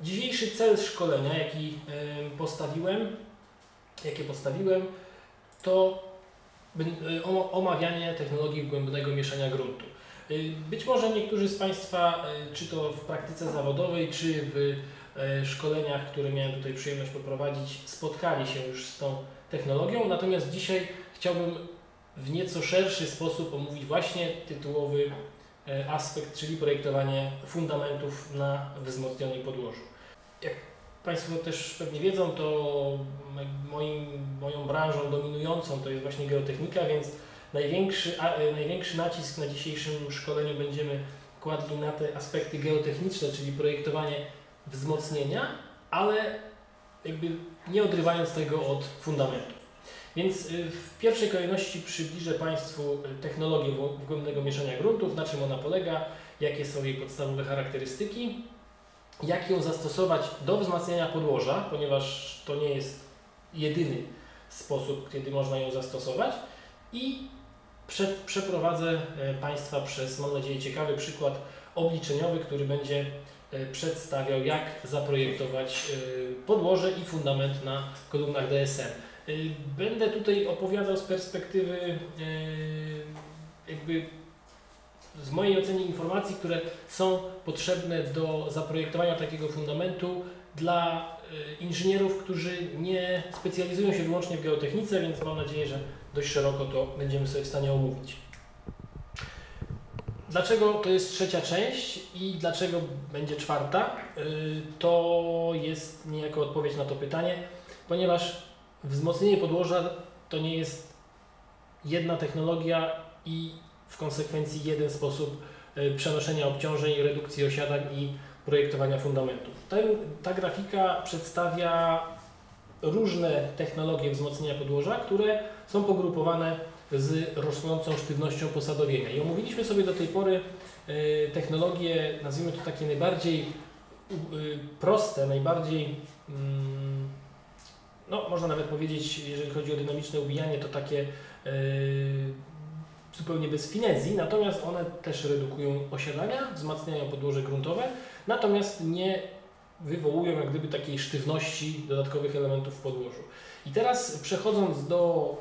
Dzisiejszy cel szkolenia, jaki e, postawiłem, jakie postawiłem, to e, omawianie technologii głębnego mieszania gruntu. E, być może niektórzy z Państwa, czy to w praktyce zawodowej, czy w szkoleniach, które miałem tutaj przyjemność poprowadzić, spotkali się już z tą technologią, natomiast dzisiaj chciałbym w nieco szerszy sposób omówić właśnie tytułowy aspekt, czyli projektowanie fundamentów na wzmocnionej podłożu. Jak Państwo też pewnie wiedzą, to moim, moją branżą dominującą to jest właśnie geotechnika, więc największy, a, e, największy nacisk na dzisiejszym szkoleniu będziemy kładli na te aspekty geotechniczne, czyli projektowanie wzmocnienia, ale jakby nie odrywając tego od fundamentów. Więc y, w pierwszej kolejności przybliżę Państwu technologię wgłębnego mieszania gruntów, na czym ona polega, jakie są jej podstawowe charakterystyki, jak ją zastosować do wzmacniania podłoża, ponieważ to nie jest jedyny sposób, kiedy można ją zastosować i przeprowadzę e, Państwa przez, mam nadzieję, ciekawy przykład obliczeniowy, który będzie e, przedstawiał, jak zaprojektować e, podłoże i fundament na kolumnach DSM. Będę tutaj opowiadał z perspektywy jakby z mojej oceny informacji, które są potrzebne do zaprojektowania takiego fundamentu dla e, inżynierów, którzy nie specjalizują się wyłącznie w geotechnice, więc mam nadzieję, że dość szeroko to będziemy sobie w stanie omówić. Dlaczego to jest trzecia część i dlaczego będzie czwarta? To jest niejako odpowiedź na to pytanie, ponieważ wzmocnienie podłoża to nie jest jedna technologia i w konsekwencji jeden sposób e, przenoszenia obciążeń, redukcji osiadań i projektowania fundamentów. Ten, ta grafika przedstawia różne technologie wzmocnienia podłoża, które są pogrupowane z rosnącą sztywnością posadowienia. I omówiliśmy sobie do tej pory y, technologie, nazwijmy to takie najbardziej y, proste, najbardziej, y, no można nawet powiedzieć, jeżeli chodzi o dynamiczne ubijanie, to takie zupełnie bez finezji, natomiast one też redukują osiadania, wzmacniają podłoże gruntowe, natomiast nie wywołują jak gdyby takiej sztywności dodatkowych elementów w podłożu. I teraz przechodząc do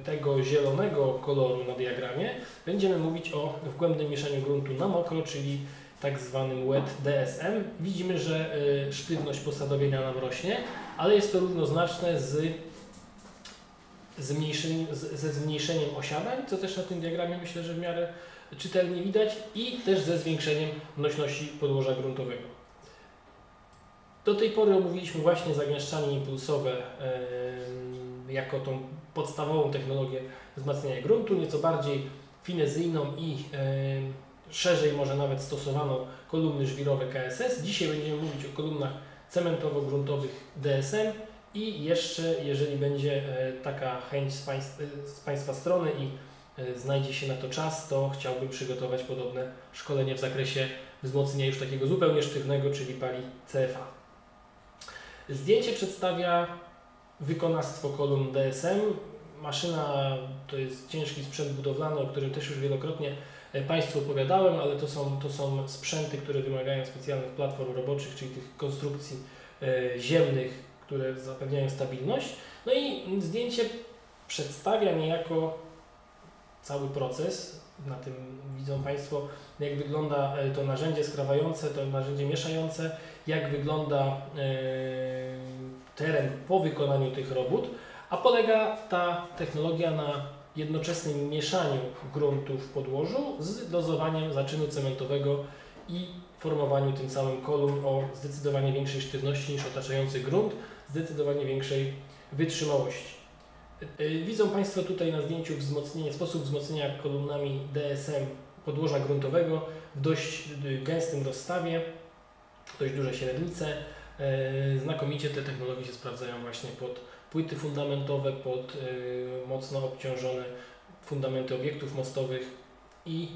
e, tego zielonego koloru na diagramie, będziemy mówić o wgłębnym mieszaniu gruntu na mokro, czyli tak zwanym wet DSM. Widzimy, że e, sztywność posadowienia nam rośnie, ale jest to równoznaczne z zmniejszeniem, ze zmniejszeniem osiadań, co też na tym diagramie myślę, że w miarę czytelnie widać i też ze zwiększeniem nośności podłoża gruntowego. Do tej pory omówiliśmy właśnie zagęszczanie impulsowe jako tą podstawową technologię wzmacniania gruntu, nieco bardziej finezyjną i szerzej może nawet stosowaną kolumny żwirowe KSS. Dzisiaj będziemy mówić o kolumnach cementowo-gruntowych DSM, i jeszcze, jeżeli będzie e, taka chęć z, państw, e, z Państwa strony i e, znajdzie się na to czas, to chciałbym przygotować podobne szkolenie w zakresie wzmocnienia już takiego zupełnie sztywnego, czyli pali CFA. Zdjęcie przedstawia wykonawstwo kolumn DSM. Maszyna to jest ciężki sprzęt budowlany, o którym też już wielokrotnie Państwu opowiadałem, ale to są, to są sprzęty, które wymagają specjalnych platform roboczych, czyli tych konstrukcji ziemnych, które zapewniają stabilność. No i zdjęcie przedstawia niejako cały proces. Na tym widzą Państwo, jak wygląda e, to narzędzie skrawające, to narzędzie mieszające, jak wygląda e, teren po wykonaniu tych robót, a polega ta technologia na jednoczesnym mieszaniu gruntu w podłożu z dozowaniem zaczynu cementowego i formowaniu tym samym kolumn o zdecydowanie większej sztywności niż otaczający grunt, zdecydowanie większej wytrzymałości. E, widzą Państwo tutaj na zdjęciu wzmocnienie, sposób wzmocnienia kolumnami DSM podłoża gruntowego w dość e, gęstym dostawie, dość duże średnice. E, znakomicie te technologie się sprawdzają właśnie pod płyty fundamentowe, pod mocno obciążone fundamenty obiektów mostowych i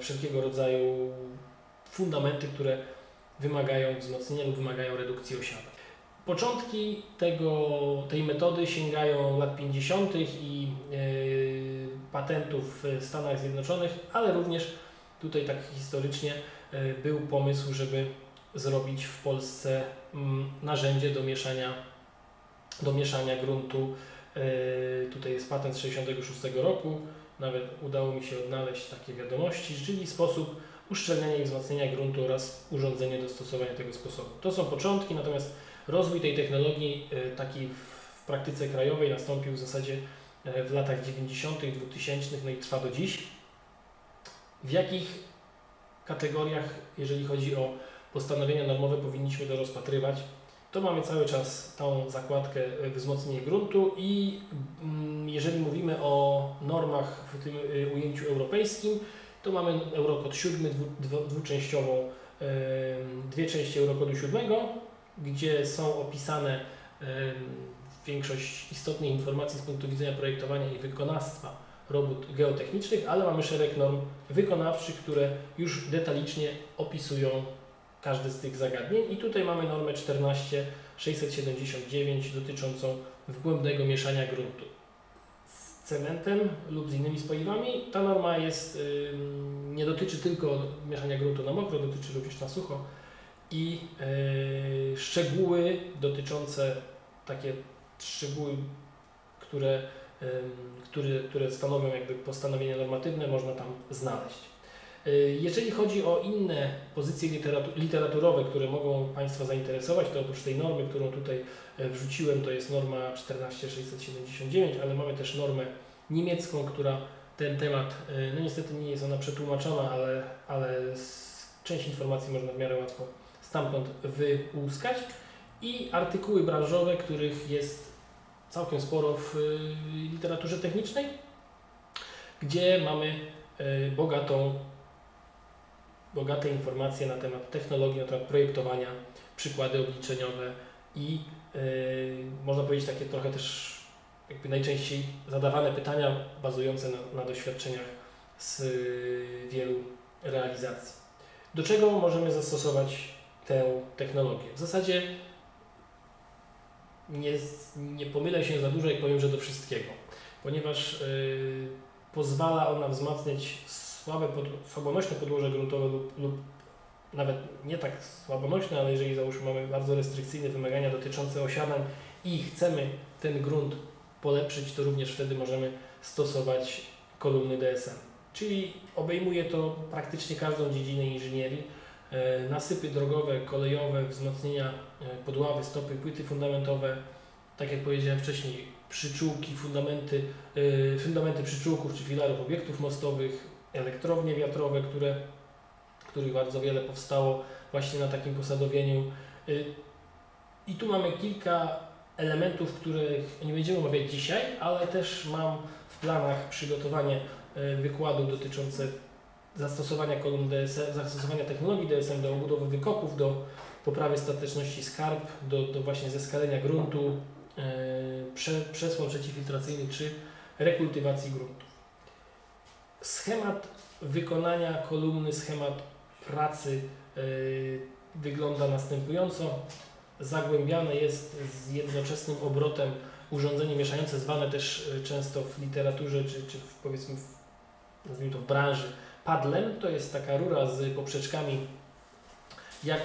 wszelkiego rodzaju fundamenty, które wymagają wzmocnienia lub wymagają redukcji osiadań. Początki tego, tej metody sięgają lat 50. i yy, patentów w Stanach Zjednoczonych, ale również tutaj tak historycznie yy, był pomysł, żeby zrobić w Polsce mm, narzędzie do mieszania, do mieszania gruntu. Yy, tutaj jest patent z 66 roku, nawet udało mi się odnaleźć takie wiadomości, czyli sposób uszczelniania i wzmacniania gruntu oraz urządzenie do stosowania tego sposobu. To są początki, natomiast rozwój tej technologii yy, taki w praktyce krajowej nastąpił w zasadzie yy, w latach 90., 2000, no i trwa do dziś. W jakich kategoriach, jeżeli chodzi o postanowienia normowe, powinniśmy to rozpatrywać? To mamy cały czas tą zakładkę e, wzmocnienie gruntu i mm, jeżeli mówimy o normach w tym e, ujęciu europejskim, to mamy Eurokod 7 dwuczęściową, dwie części Eurokodu 7, gdzie są opisane większość istotnych informacji z punktu widzenia projektowania i wykonawstwa robót geotechnicznych, ale mamy szereg norm wykonawczych, które już detalicznie opisują każdy z tych zagadnień. I tutaj mamy normę 14679 dotyczącą wgłębnego mieszania gruntu z cementem lub z innymi spoiwami. Ta norma jest, nie dotyczy tylko mieszania gruntu na mokro, dotyczy również na sucho i yy, szczegóły dotyczące takie szczegóły, które, które, które stanowią jakby postanowienia normatywne, można tam znaleźć. Y, jeżeli chodzi o inne pozycje literaturowe, które mogą Państwa zainteresować, to oprócz tej normy, którą tutaj e, wrzuciłem, to jest norma 14679, ale mamy też normę niemiecką, która ten temat, e, no niestety nie jest ona przetłumaczona, ale, ale część informacji można w miarę łatwo stamtąd wyłuskać. I artykuły branżowe, których jest całkiem sporo w e, literaturze technicznej, gdzie mamy bogatą bogate informacje na temat technologii, na temat projektowania, przykłady obliczeniowe i yy, można powiedzieć takie trochę też jakby najczęściej zadawane pytania bazujące na, na doświadczeniach z yy, wielu realizacji. Do czego możemy zastosować tę technologię? W zasadzie nie, nie pomylę się za dużo, jak powiem, że do wszystkiego, ponieważ yy, pozwala ona wzmacniać słabe, pod, słabonośne podłoże gruntowe lub, lub nawet nie tak słabonośne, ale jeżeli załóżmy mamy bardzo restrykcyjne wymagania dotyczące osiadań i chcemy ten grunt polepszyć, to również wtedy możemy stosować kolumny DSM. Czyli obejmuje to praktycznie każdą dziedzinę inżynierii. E, nasypy drogowe, kolejowe, wzmocnienia e, podławy, stopy, płyty fundamentowe, tak jak powiedziałem wcześniej, przyczółki, fundamenty, e, fundamenty przyczółków czy filarów obiektów mostowych, elektrownie wiatrowe, które, których bardzo wiele powstało właśnie na takim posadowieniu. Y, I tu mamy kilka elementów, których nie będziemy omawiać dzisiaj, ale też mam w planach przygotowanie y, wykładu dotyczące zastosowania kolumn DSM, zastosowania technologii DSM do obudowy wykopów, do poprawy stateczności skarb, do, do właśnie zeskalenia gruntu, yy, prze, przesłon przeciwfiltracyjnych czy rekultywacji gruntów. Schemat wykonania kolumny, schemat pracy yy, wygląda następująco. Zagłębiane jest z jednoczesnym obrotem urządzenie mieszające, zwane też y, często w literaturze, czy, czy w, powiedzmy w, nazwijmy to w branży, padlem. To jest taka rura z poprzeczkami, jak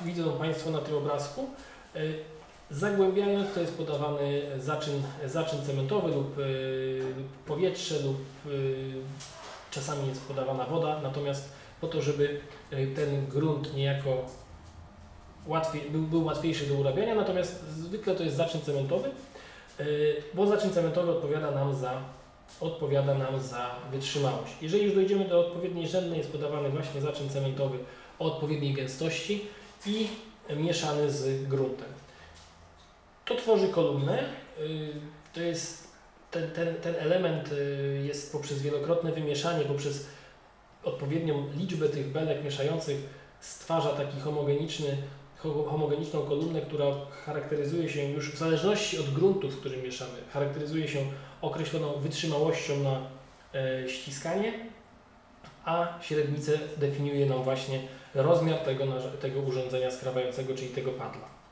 widzą Państwo na tym obrazku. Y, zagłębiając to jest podawany zaczyn, zaczyn cementowy lub, y, lub powietrze lub czasami jest podawana woda, natomiast po to, żeby e, ten grunt niejako łatwiej, był, był łatwiejszy do urabiania, natomiast zwykle to jest zaczyn cementowy, e, bo zaczyn cementowy odpowiada nam za odpowiada nam za wytrzymałość. Jeżeli już dojdziemy do odpowiedniej rzędnej, jest podawany właśnie zaczyn cementowy o odpowiedniej gęstości i mieszany z gruntem. To tworzy kolumnę. E, to jest ten, ten, ten element y, jest poprzez wielokrotne wymieszanie, poprzez odpowiednią liczbę tych belek mieszających stwarza taki homogeniczny, homogeniczną kolumnę, która charakteryzuje się już w zależności od gruntu, w którym mieszamy, charakteryzuje się określoną wytrzymałością na e, ściskanie, a średnicę definiuje nam właśnie rozmiar tego, tego urządzenia skrawającego, czyli tego padla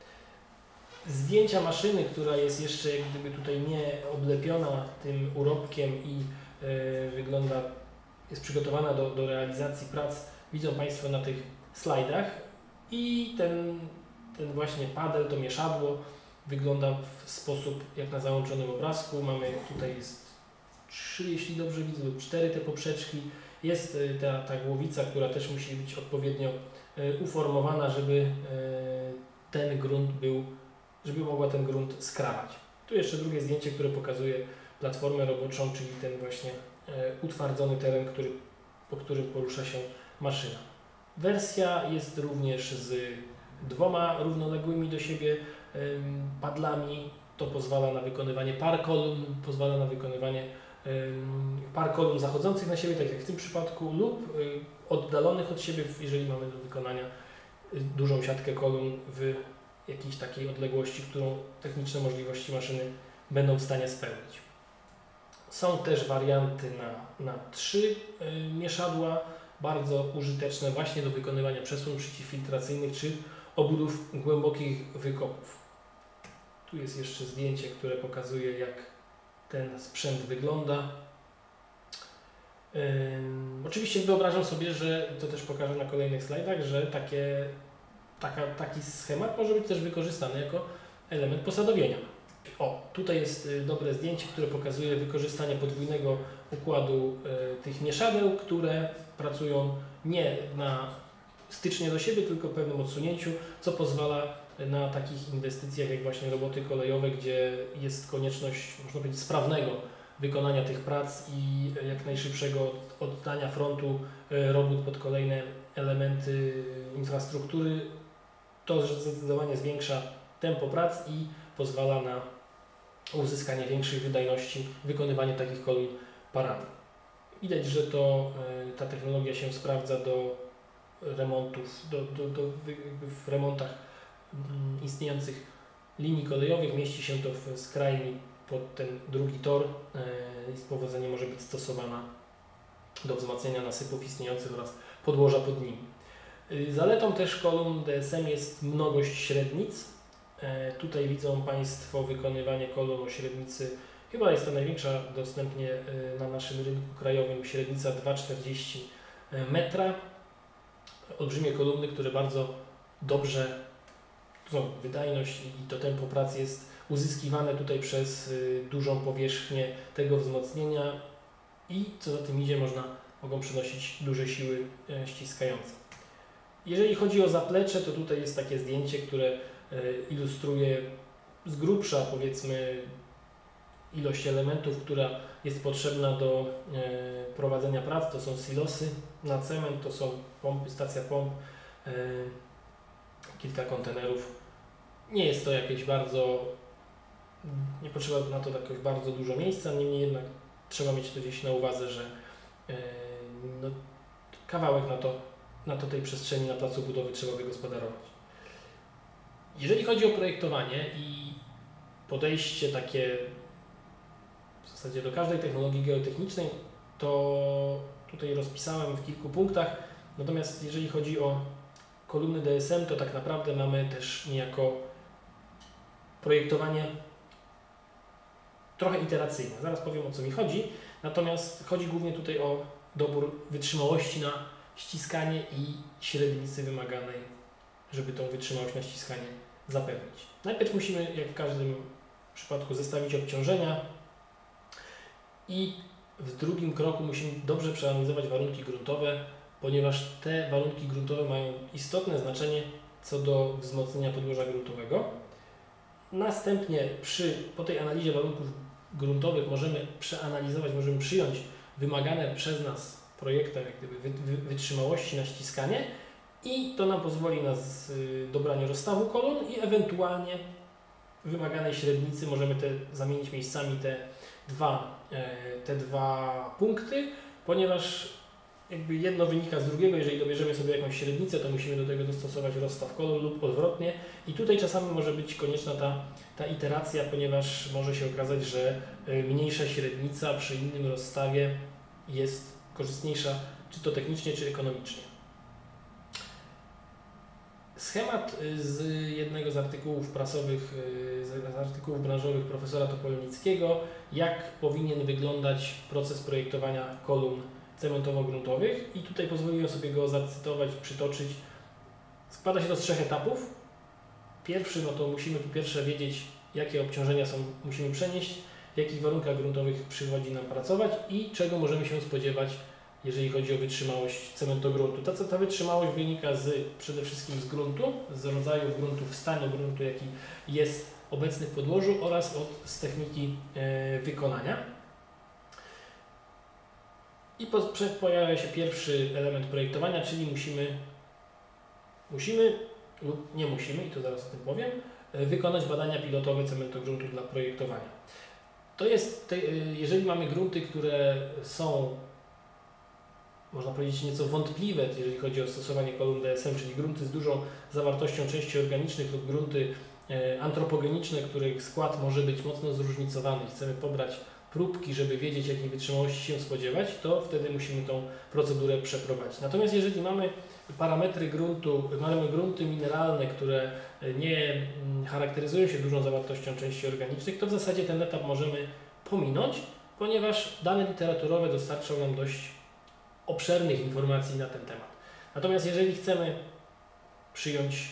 zdjęcia maszyny, która jest jeszcze jak gdyby tutaj nie oblepiona tym urobkiem i y, wygląda, jest przygotowana do, do realizacji prac, widzą Państwo na tych slajdach. I ten, ten właśnie padel, to mieszadło wygląda w sposób jak na załączonym obrazku. Mamy tutaj jest trzy, jeśli dobrze widzę, lub cztery te poprzeczki. Jest y, ta, ta głowica, która też musi być odpowiednio y, uformowana, żeby ten grunt był, żeby mogła ten grunt skrawać. Tu jeszcze drugie zdjęcie, które pokazuje platformę roboczą, czyli ten właśnie utwardzony teren, który, po którym porusza się maszyna. Wersja jest również z dwoma równoległymi do siebie padlami. To pozwala na wykonywanie par kolumn, pozwala na wykonywanie par kolumn zachodzących na siebie, tak jak w tym przypadku, lub y, oddalonych od siebie, jeżeli mamy do wykonania y, dużą siatkę kolumn w jakiejś takiej odległości, którą techniczne możliwości maszyny będą w stanie spełnić. Są też warianty na, na trzy y, mieszadła, bardzo użyteczne właśnie do wykonywania przesłon przeciwfiltracyjnych czy obudów głębokich wykopów. Tu jest jeszcze zdjęcie, które pokazuje jak ten sprzęt wygląda. oczywiście wyobrażam sobie, że to też pokażę na kolejnych slajdach, że takie, taka, taki schemat może być też wykorzystany jako element posadowienia. O, tutaj jest y, dobre zdjęcie, które pokazuje wykorzystanie podwójnego układu y, tych mieszadeł, które pracują nie na stycznie do siebie, tylko pewnym odsunięciu, co pozwala na takich inwestycjach jak właśnie roboty kolejowe, gdzie jest konieczność, można powiedzieć, sprawnego wykonania tych prac i jak najszybszego oddania frontu robót pod kolejne elementy infrastruktury, to zdecydowanie zwiększa tempo prac i pozwala na uzyskanie większej wydajności, wykonywanie takich kolumn parami. Widać, że to, e, ta technologia się sprawdza do remontów, do, do, do, w remontach mm, istniejących linii kolejowych. Mieści się to w skrajni pod ten drugi tor e, i z powodzeniem może być stosowana do wzmacniania nasypów istniejących oraz podłoża pod nimi. Y, zaletą też kolumn DSM jest mnogość średnic. E, tutaj widzą Państwo wykonywanie kolumn o średnicy, chyba jest to największa dostępnie e, na naszym rynku krajowym, średnica 2,40 metra olbrzymie kolumny, które bardzo dobrze, no, wydajność i to tempo pracy jest uzyskiwane tutaj przez y, dużą powierzchnię tego wzmocnienia i co za tym idzie, można, mogą przynosić duże siły e, ściskające. Jeżeli chodzi o zaplecze, to tutaj jest takie zdjęcie, które e, ilustruje z grubsza powiedzmy ilość elementów, która jest potrzebna do e, prowadzenia prac. To są silosy na cement, to są pompy, stacja pomp, e, kilka kontenerów. Nie jest to jakieś bardzo, nie potrzeba na to jakoś bardzo dużo miejsca, niemniej jednak trzeba mieć to gdzieś na uwadze, że no, kawałek na to, na to tej przestrzeni na placu budowy trzeba wygospodarować. Jeżeli chodzi o projektowanie i podejście takie w zasadzie do każdej technologii geotechnicznej, to tutaj rozpisałem w kilku punktach. Natomiast jeżeli chodzi o kolumny DSM, to tak naprawdę mamy też niejako projektowanie trochę iteracyjne. Zaraz powiem o co mi chodzi. Natomiast chodzi głównie tutaj o dobór wytrzymałości na ściskanie i średnicy wymaganej, żeby tą wytrzymałość na ściskanie zapewnić. Najpierw musimy, jak w każdym przypadku, zestawić obciążenia i w drugim kroku musimy dobrze przeanalizować warunki gruntowe, ponieważ te warunki gruntowe mają istotne znaczenie co do wzmocnienia podłoża gruntowego. Następnie przy, po tej analizie warunków gruntowych możemy przeanalizować, możemy przyjąć wymagane przez nas w projektach jak gdyby wytrzymałości na ściskanie i to nam pozwoli na dobranie rozstawu kolumn i ewentualnie wymaganej średnicy możemy te zamienić miejscami te dwa, e, te dwa punkty, ponieważ jakby jedno wynika z drugiego, jeżeli dobierzemy sobie jakąś średnicę, to musimy do tego dostosować rozstaw kolor lub odwrotnie. I tutaj czasami może być konieczna ta, ta iteracja, ponieważ może się okazać, że e, mniejsza średnica przy innym rozstawie jest korzystniejsza, czy to technicznie, czy ekonomicznie. Schemat y, z jednego z artykułów prasowych, y, z artykułów branżowych profesora Topolnickiego, jak powinien wyglądać proces projektowania kolumn cementowo-gruntowych i tutaj pozwoliłem sobie go zacytować, przytoczyć Składa się to z trzech etapów. Pierwszy, no to musimy po pierwsze wiedzieć, jakie obciążenia są, musimy przenieść, w jakich warunkach gruntowych przychodzi nam pracować i czego możemy się spodziewać, jeżeli chodzi o wytrzymałość cementogruntu. Ta, ta wytrzymałość wynika z, przede wszystkim z gruntu, z rodzaju gruntu, stanu gruntu, jaki jest obecny w podłożu oraz od, z techniki e, wykonania. I po, pojawia się pierwszy element projektowania, czyli musimy, musimy lub nie musimy, i to zaraz o tym powiem, e, wykonać badania pilotowe cementogruntu dla projektowania. To jest, te, e, jeżeli mamy grunty, które są, można powiedzieć, nieco wątpliwe, jeżeli chodzi o stosowanie kolumn DSM, czyli grunty z dużą zawartością części organicznych lub grunty e, antropogeniczne, których skład może być mocno zróżnicowany. Chcemy pobrać próbki, żeby wiedzieć, jakiej wytrzymałości się spodziewać, to wtedy musimy tą procedurę przeprowadzić. Natomiast jeżeli mamy parametry gruntu, mamy grunty mineralne, które nie mm, charakteryzują się dużą zawartością części organicznych, to w zasadzie ten etap możemy pominąć, ponieważ dane literaturowe dostarczą nam dość obszernych informacji na ten temat. Natomiast jeżeli chcemy przyjąć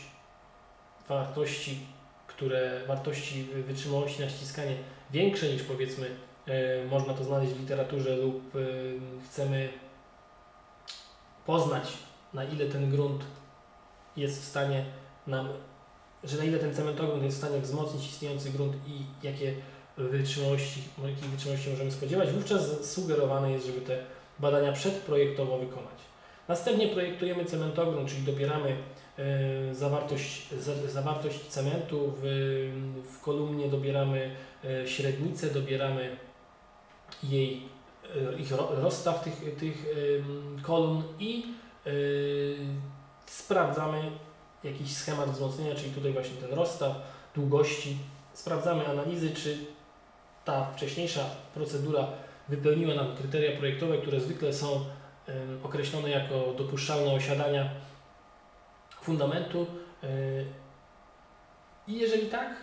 wartości, które wartości wytrzymałości na ściskanie większe niż powiedzmy e, można to znaleźć w literaturze lub e, chcemy poznać na ile ten grunt jest w stanie nam, że na ile ten cementogrunt jest w stanie wzmocnić istniejący grunt i jakie wytrzymałości, jakiej wytrzymałości możemy spodziewać, wówczas sugerowane jest, żeby te badania przedprojektowo wykonać. Następnie projektujemy cementogrunt, czyli dobieramy e, zawartość, za, zawartość cementu, w, w kolumnie dobieramy e, średnicę, dobieramy jej e, ich rozstaw tych, tych kolumn i sprawdzamy jakiś schemat wzmocnienia, czyli tutaj właśnie ten rozstaw długości. Sprawdzamy analizy, czy ta wcześniejsza procedura wypełniła nam kryteria projektowe, które zwykle są określone jako dopuszczalne osiadania fundamentu. Yy, I jeżeli tak,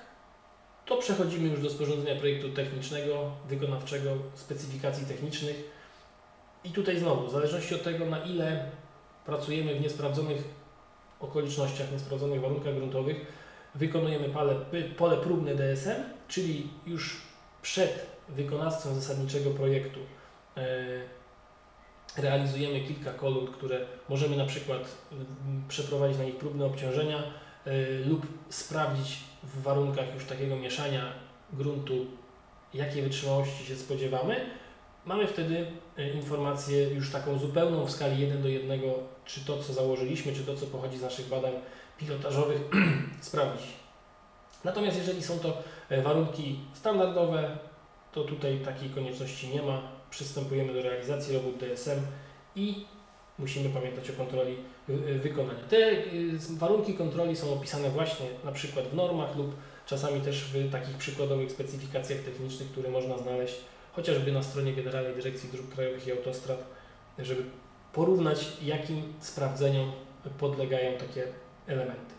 to przechodzimy już do sporządzenia projektu technicznego, wykonawczego, specyfikacji technicznych. I tutaj znowu, w zależności od tego, na ile pracujemy w niesprawdzonych okolicznościach, niesprawdzonych warunkach gruntowych, wykonujemy pole, pole próbne DSM, czyli już przed wykonawcą zasadniczego projektu e, realizujemy kilka kolumn, które możemy na przykład przeprowadzić na nich próbne obciążenia e, lub sprawdzić w warunkach już takiego mieszania gruntu, jakiej wytrzymałości się spodziewamy. Mamy wtedy e, informację już taką zupełną w skali 1 do 1 czy to, co założyliśmy, czy to, co pochodzi z naszych badań pilotażowych, sprawdzić. Natomiast jeżeli są to e, warunki standardowe, to tutaj takiej konieczności nie ma. Przystępujemy do realizacji robót DSM i musimy pamiętać o kontroli e, wykonania. Te warunki kontroli są opisane właśnie na przykład w normach lub czasami też w takich przykładowych specyfikacjach technicznych, które można znaleźć chociażby na stronie Generalnej Dyrekcji Dróg Krajowych i Autostrad, żeby porównać, jakim sprawdzeniom podlegają takie elementy.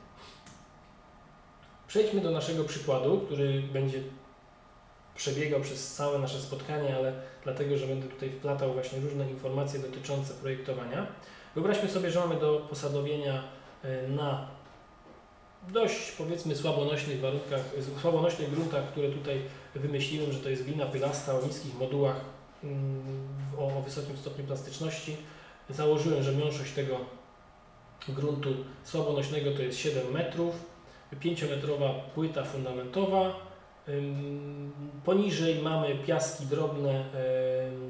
Przejdźmy do naszego przykładu, który będzie przebiegał przez całe nasze spotkanie, ale dlatego, że będę tutaj wplatał właśnie różne informacje dotyczące projektowania. Wyobraźmy sobie, że mamy do posadowienia e, na dość powiedzmy słabonośnych warunkach, słabonośnych gruntach, które tutaj wymyśliłem, że to jest glina pylasta o niskich modułach mm, o wysokim stopniu plastyczności. Założyłem, że mniejszość tego gruntu słabonośnego to jest 7 metrów, 5-metrowa płyta fundamentowa, poniżej mamy piaski drobne,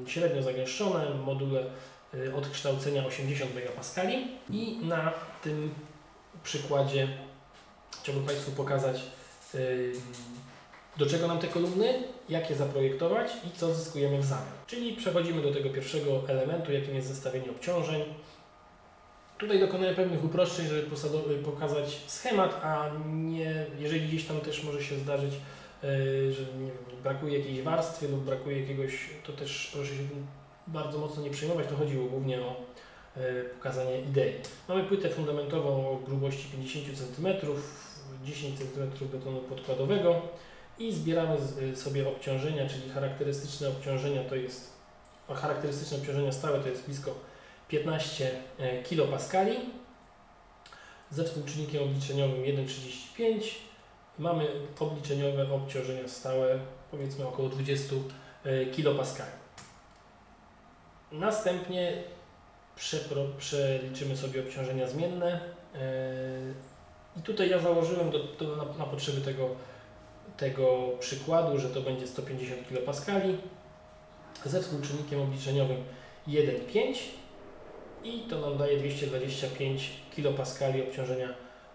średnio zagęszczone, module y, odkształcenia 80 MPa i na tym przykładzie chciałbym Państwu pokazać do czego nam te kolumny, jak je zaprojektować i co zyskujemy w zamian. Czyli przechodzimy do tego pierwszego elementu, jakim jest zestawienie obciążeń. Tutaj dokonuję pewnych uproszczeń, żeby pokazać schemat, a nie, jeżeli gdzieś tam też może się zdarzyć, yy, że wiem, brakuje jakiejś warstwy lub brakuje jakiegoś, to też proszę się bardzo mocno nie przejmować, to chodziło głównie o yy, pokazanie idei. Mamy płytę fundamentową o grubości 50 cm, 10 cm betonu podkładowego i zbieramy y, sobie obciążenia, czyli charakterystyczne obciążenia to jest, charakterystyczne obciążenia stałe to jest blisko 15 e, kPa. ze współczynnikiem obliczeniowym 1,35. Mamy obliczeniowe obciążenia stałe, powiedzmy około 20 kPa. Następnie przeliczymy sobie obciążenia zmienne. e, I tutaj ja założyłem do, do, na, na potrzeby tego, tego przykładu, że to będzie 150 kPa ze współczynnikiem obliczeniowym 1,5 i to nam daje 225 kPa obciążenia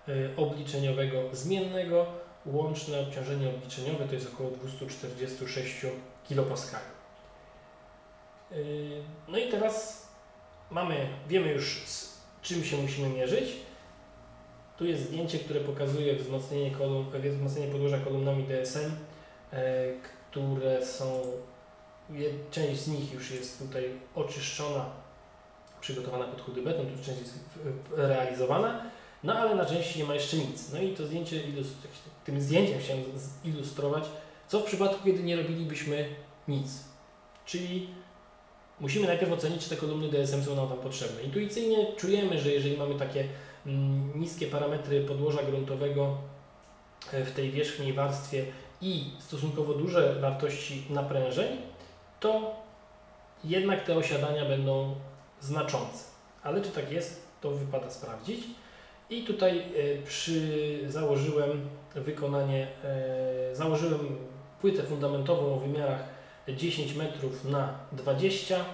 y, obliczeniowego zmiennego. Łączne obciążenie obliczeniowe to jest około 246 kPa. Y, No i teraz mamy, wiemy już z czym się musimy mierzyć. Tu jest zdjęcie, które pokazuje wzmocnienie, kolumn, wzmocnienie podłoża kolumnami DSM, e, które są, część z nich już jest tutaj oczyszczona, przygotowana pod chudy beton, tu część jest realizowana, no ale na części nie ma jeszcze nic. No i to zdjęcie, tym zdjęciem chciałem zilustrować, co w przypadku, kiedy nie robilibyśmy nic. Czyli musimy najpierw ocenić, czy te kolumny DSM są nam tam potrzebne. Intuicyjnie czujemy, że jeżeli mamy takie niskie parametry podłoża gruntowego e, w tej wierzchniej warstwie i stosunkowo duże wartości naprężeń, to jednak te osiadania będą znaczące. Ale czy tak jest, to wypada sprawdzić. I tutaj e, przy założyłem wykonanie, e, założyłem płytę fundamentową o wymiarach 10 metrów na 20.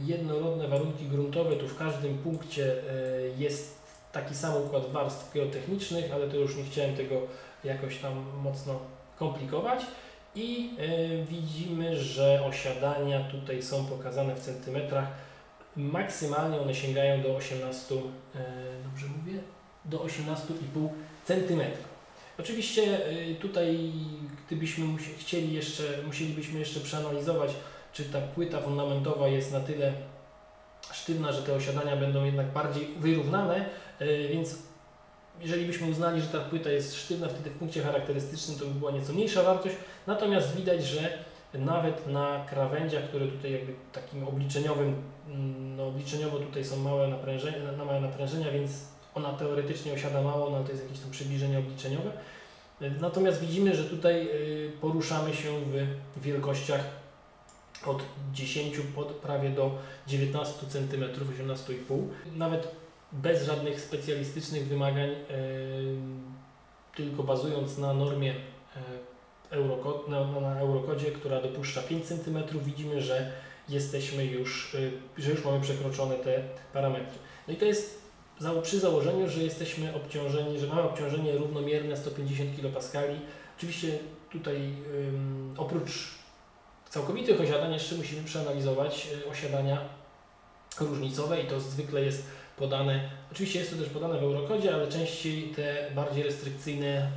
Jednorodne warunki gruntowe, tu w każdym punkcie jest taki sam układ warstw geotechnicznych, ale to już nie chciałem tego jakoś tam mocno komplikować. I e, widzimy, że osiadania tutaj są pokazane w centymetrach. Maksymalnie one sięgają do 18, e, dobrze mówię, do 18,5 centymetra. Oczywiście y, tutaj, gdybyśmy chcieli jeszcze, musielibyśmy jeszcze przeanalizować, czy ta płyta fundamentowa jest na tyle sztywna, że te osiadania będą jednak bardziej wyrównane, y, więc jeżeli byśmy uznali, że ta płyta jest sztywna, wtedy w punkcie charakterystycznym to by była nieco mniejsza wartość, natomiast widać, że nawet na krawędziach, które tutaj jakby takim obliczeniowym, mm, no obliczeniowo tutaj są małe naprężenia, na małe naprężenia, więc ona teoretycznie osiada mało, no ale to jest jakieś tam przybliżenie obliczeniowe. Natomiast widzimy, że tutaj y, poruszamy się w wielkościach od 10 pod prawie do 19 cm, 18,5 Nawet bez żadnych specjalistycznych wymagań, y, tylko bazując na normie y, Eurocode, na, na Eurocodzie, która dopuszcza 5 cm, widzimy, że jesteśmy już, y, że już mamy przekroczone te parametry. No i to jest przy założeniu, że jesteśmy obciążeni, że mamy obciążenie równomierne 150 kPa. Oczywiście tutaj oprócz całkowitych osiadań jeszcze musimy przeanalizować osiadania różnicowe i to zwykle jest podane, oczywiście jest to też podane w Eurocodzie, ale częściej te bardziej restrykcyjne,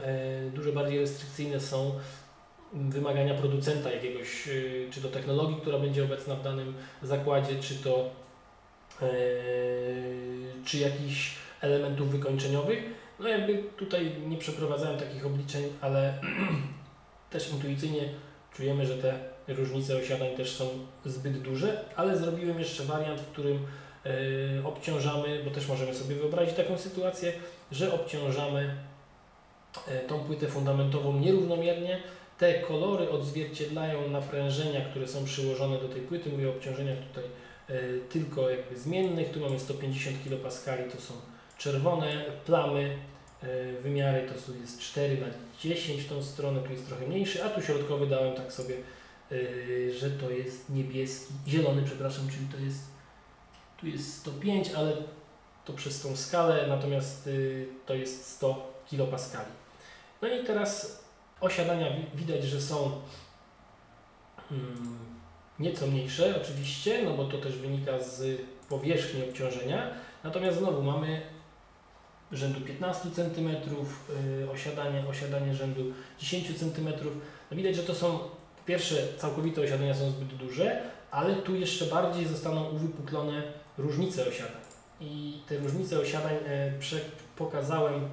y, dużo bardziej restrykcyjne są wymagania producenta jakiegoś, y, czy to technologii, która będzie obecna w danym zakładzie, czy to Yy, czy jakichś elementów wykończeniowych. No jakby tutaj nie przeprowadzałem takich obliczeń, ale też intuicyjnie czujemy, że te różnice osiadań też są zbyt duże, ale zrobiłem jeszcze wariant, w którym obciążamy, bo też możemy sobie wyobrazić taką sytuację, że obciążamy yy, tą płytę fundamentową nierównomiernie. Te kolory odzwierciedlają naprężenia, które są przyłożone do tej płyty. Mówię o obciążeniach tutaj e, tylko jakby zmiennych. Tu mamy 150 kPa, to są czerwone plamy. e, Wymiary to jest 4 na 10 w tą stronę, tu jest trochę mniejszy, a tu środkowy dałem tak sobie, e, że to jest niebieski, zielony, przepraszam, czyli to jest, tu jest 105, ale to przez tą skalę, natomiast y, to jest 100 kPa. No i teraz osiadania wi- widać, że są mm, nieco mniejsze oczywiście, no bo to też wynika z powierzchni obciążenia. Natomiast znowu mamy rzędu 15 cm, y, osiadanie, osiadanie rzędu 10 cm. No widać, że to są pierwsze całkowite osiadania są zbyt duże, ale tu jeszcze bardziej zostaną uwypuklone różnice osiadań. I te różnice osiadań e, pokazałem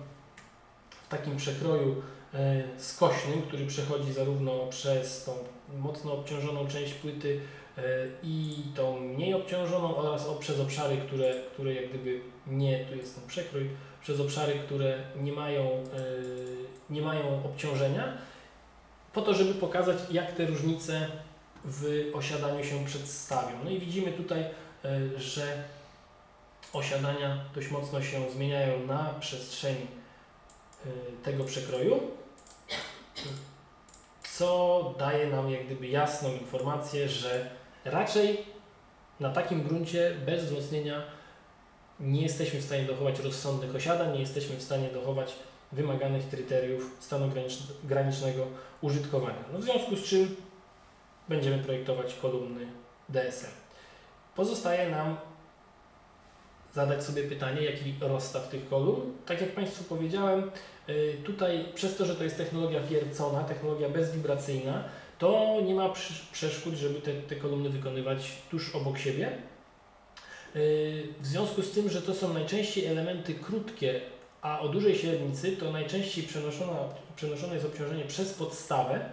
w takim przekroju e, skośnym, który przechodzi zarówno przez tą mocno obciążoną część płyty e, i tą mniej obciążoną oraz przez obszary, które, które jak gdyby nie, tu jest ten przekrój, przez obszary, które nie mają, e, nie mają obciążenia, po to, żeby pokazać, jak te różnice w osiadaniu się przedstawią. No i widzimy tutaj, e, że osiadania dość mocno się zmieniają na przestrzeni e, tego przekroju, co daje nam jak gdyby jasną informację, że raczej na takim gruncie bez wzmocnienia nie jesteśmy w stanie dochować rozsądnych osiadań, nie jesteśmy w stanie dochować wymaganych kryteriów stanu granicznego użytkowania. No w związku z czym będziemy projektować kolumny DSM. Pozostaje nam zadać sobie pytanie, jaki rozstaw tych kolumn. Tak jak Państwu powiedziałem, y, tutaj przez to, że to jest technologia wiercona, technologia bezwibracyjna, to nie ma przeszkód, żeby te, te kolumny wykonywać tuż obok siebie. Y, w związku z tym, że to są najczęściej elementy krótkie, a o dużej średnicy, to najczęściej przenoszone jest obciążenie przez podstawę,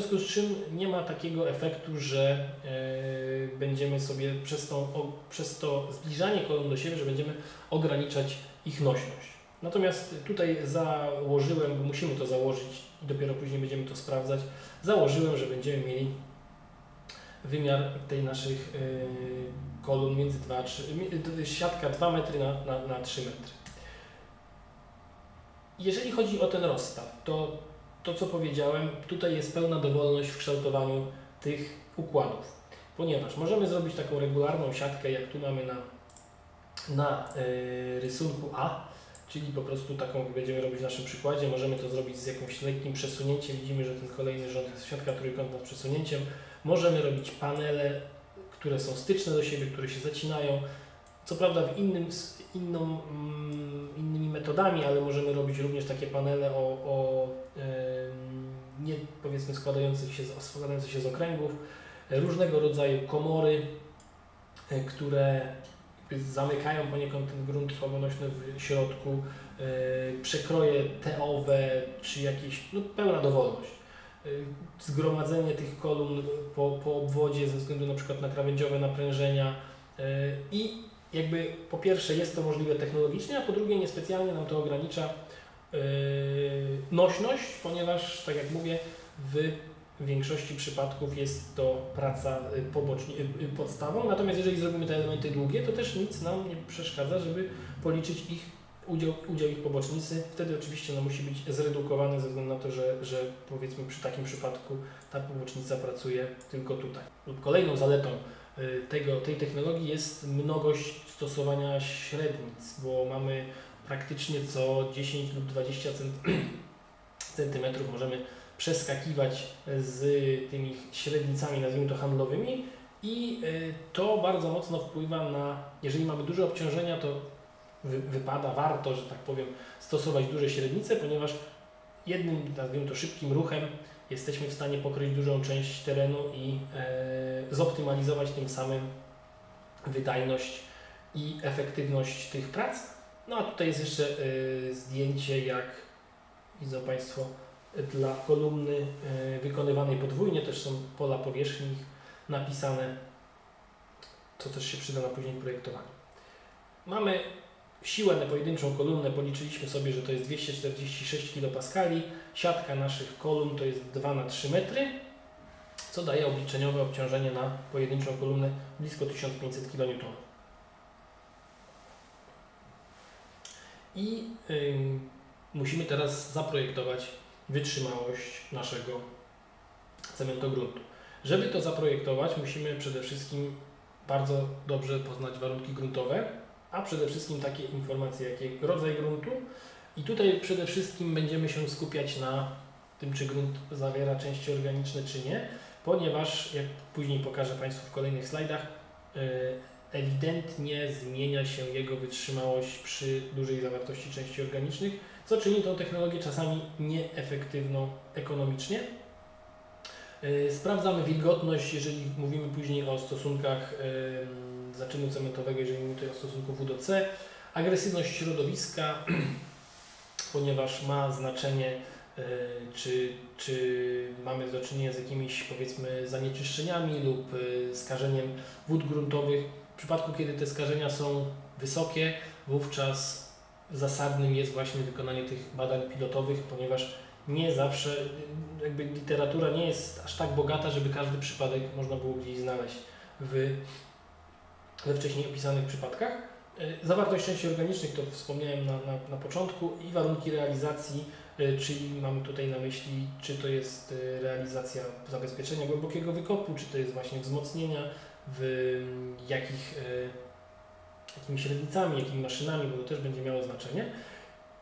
związku z czym nie ma takiego efektu, że e, będziemy sobie przez to, przez to zbliżanie kolumn do siebie, że będziemy ograniczać ich nośność. Natomiast tutaj założyłem, bo musimy to założyć i dopiero później będziemy to sprawdzać, założyłem, że będziemy mieli wymiar tej naszych y, kolumn między 2 3, siatka 2 metry na, na, na 3 metry. Jeżeli chodzi o ten rozstaw, to to co powiedziałem, tutaj jest pełna dowolność w kształtowaniu tych układów, ponieważ możemy zrobić taką regularną siatkę, jak tu mamy na, na y, rysunku A, czyli po prostu taką, jak będziemy robić w naszym przykładzie, możemy to zrobić z jakimś lekkim przesunięciem. Widzimy, że ten kolejny rząd jest siatka trójkątna z przesunięciem. Możemy robić panele, które są styczne do siebie, które się zacinają. Co prawda w innym, inną, mm, innymi metodami, ale możemy robić również takie panele o, o nie powiedzmy składających się, składających się z okręgów, e, różnego rodzaju komory, e, które zamykają poniekąd ten grunt słabonośny w środku, e, przekroje teowe, czy jakieś, no pełna dowolność. Zgromadzenie tych kolumn po, po obwodzie ze względu na przykład na krawędziowe naprężenia i jakby po pierwsze jest to możliwe technologicznie, a po drugie niespecjalnie nam to ogranicza yy, nośność, ponieważ tak jak mówię, w większości przypadków jest to praca y, pobocznie, y, y, podstawą, natomiast jeżeli zrobimy te elementy długie, to też nic nam nie przeszkadza, żeby policzyć ich udział, udział ich pobocznicy. Wtedy oczywiście no, musi być zredukowany ze względu na to, że, że powiedzmy przy takim przypadku ta pobocznica pracuje tylko tutaj. Kolejną zaletą tego, tej technologii jest mnogość stosowania średnic, bo mamy praktycznie co 10 lub 20 centymetrów możemy przeskakiwać z tymi średnicami, nazwijmy to handlowymi i y, to bardzo mocno wpływa na, jeżeli mamy duże obciążenia, to wypada, warto, że tak powiem, stosować duże średnice, ponieważ jednym, nazwijmy to szybkim ruchem jesteśmy w stanie pokryć dużą część terenu i e, zoptymalizować tym samym wydajność i efektywność tych prac. No a tutaj jest jeszcze e, zdjęcie, jak widzą Państwo, dla kolumny e, wykonywanej podwójnie, też są pola powierzchni napisane, co też się przyda na później projektowaniu. Mamy Siłę na pojedynczą kolumnę policzyliśmy sobie, że to jest 246 kPa. Siatka naszych kolumn to jest 2 na 3 metry, co daje obliczeniowe obciążenie na pojedynczą kolumnę blisko 1500 kN. I yy, musimy teraz zaprojektować wytrzymałość naszego cementogruntu. Żeby to zaprojektować, musimy przede wszystkim bardzo dobrze poznać warunki gruntowe, a przede wszystkim takie informacje, jak rodzaj gruntu. I tutaj przede wszystkim będziemy się skupiać na tym, czy grunt zawiera części organiczne, czy nie, ponieważ, jak później pokażę Państwu w kolejnych slajdach, e, ewidentnie zmienia się jego wytrzymałość przy dużej zawartości części organicznych, co czyni tą technologię czasami nieefektywną ekonomicznie. E, sprawdzamy wilgotność, jeżeli mówimy później o stosunkach zaczynu cementowego, jeżeli mówimy tutaj o stosunku W. Agresywność środowiska, ponieważ ma znaczenie, e, czy, czy mamy do czynienia z jakimiś powiedzmy zanieczyszczeniami lub e, skażeniem wód gruntowych. W przypadku, kiedy te skażenia są wysokie, wówczas zasadnym jest właśnie wykonanie tych badań pilotowych, ponieważ nie zawsze, jakby literatura nie jest aż tak bogata, żeby każdy przypadek można było gdzieś znaleźć w, we wcześniej opisanych przypadkach. E, zawartość części organicznych to wspomniałem na, na, na początku i warunki realizacji, e, czyli mamy tutaj na myśli, czy to jest e, realizacja zabezpieczenia głębokiego wykopu, czy to jest właśnie wzmocnienia, w jakich, jakimi średnicami, jakimi maszynami, bo to też będzie miało znaczenie.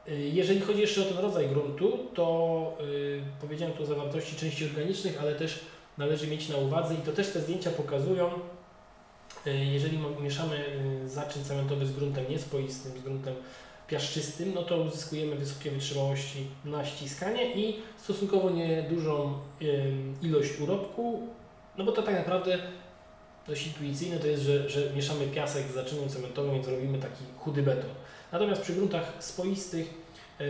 Jeżeli chodzi jeszcze o ten rodzaj gruntu, to powiedziałem tu o zawartości części organicznych, ale też należy mieć na uwadze i to też te zdjęcia pokazują, jeżeli mieszamy yy, zaczyn cementowy z gruntem niespoistym, z gruntem piaszczystym, no to uzyskujemy wysokie wytrzymałości na ściskanie i stosunkowo niedużą ilość urobku, no bo to tak naprawdę dość intuicyjne to jest, że, że mieszamy piasek z zaczynem cementowym, więc robimy taki chudy beton. Natomiast przy gruntach spoistych e,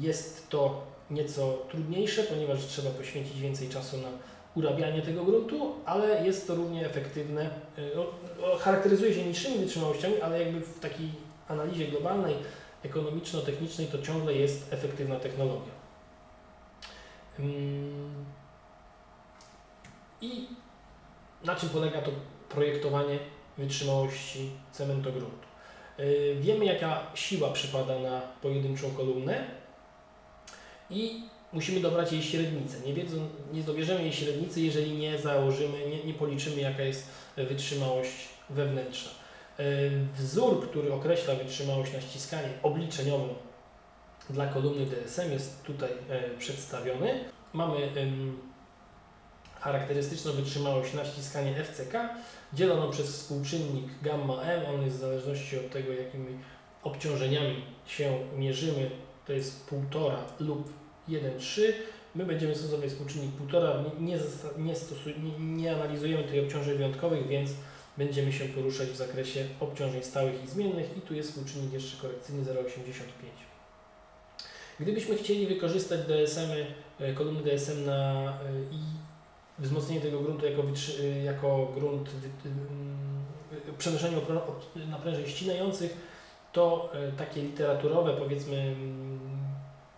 jest to nieco trudniejsze, ponieważ trzeba poświęcić więcej czasu na urabianie tego gruntu, ale jest to równie efektywne. E, charakteryzuje się niższymi wytrzymałościami, ale jakby w takiej analizie globalnej, ekonomiczno-technicznej to ciągle jest efektywna technologia. I na czym polega to projektowanie wytrzymałości cementogruntu? Y, wiemy, jaka siła przypada na pojedynczą kolumnę i musimy dobrać jej średnicę. Nie, wiedzą, nie dobierzemy jej średnicy, jeżeli nie założymy, nie, nie policzymy, jaka jest wytrzymałość wewnętrzna. Y, wzór, który określa wytrzymałość na ściskanie obliczeniowo dla kolumny DSM jest tutaj y, przedstawiony. Mamy charakterystyczną wytrzymałość na ściskanie FCK dzieloną przez współczynnik gamma M, on jest w zależności od tego, jakimi obciążeniami się mierzymy, to jest 1,5 lub 1,3. My będziemy stosować współczynnik 1,5, nie, nie, nie, nie analizujemy tych obciążeń wyjątkowych, więc będziemy się poruszać w zakresie obciążeń stałych i zmiennych i tu jest współczynnik jeszcze korekcyjny 0,85. Gdybyśmy chcieli wykorzystać DSM, e, kolumny DSM na e, i wzmocnienie tego gruntu jako, y, jako grunt y, przenoszeniu naprężeń ścinających, to takie literaturowe powiedzmy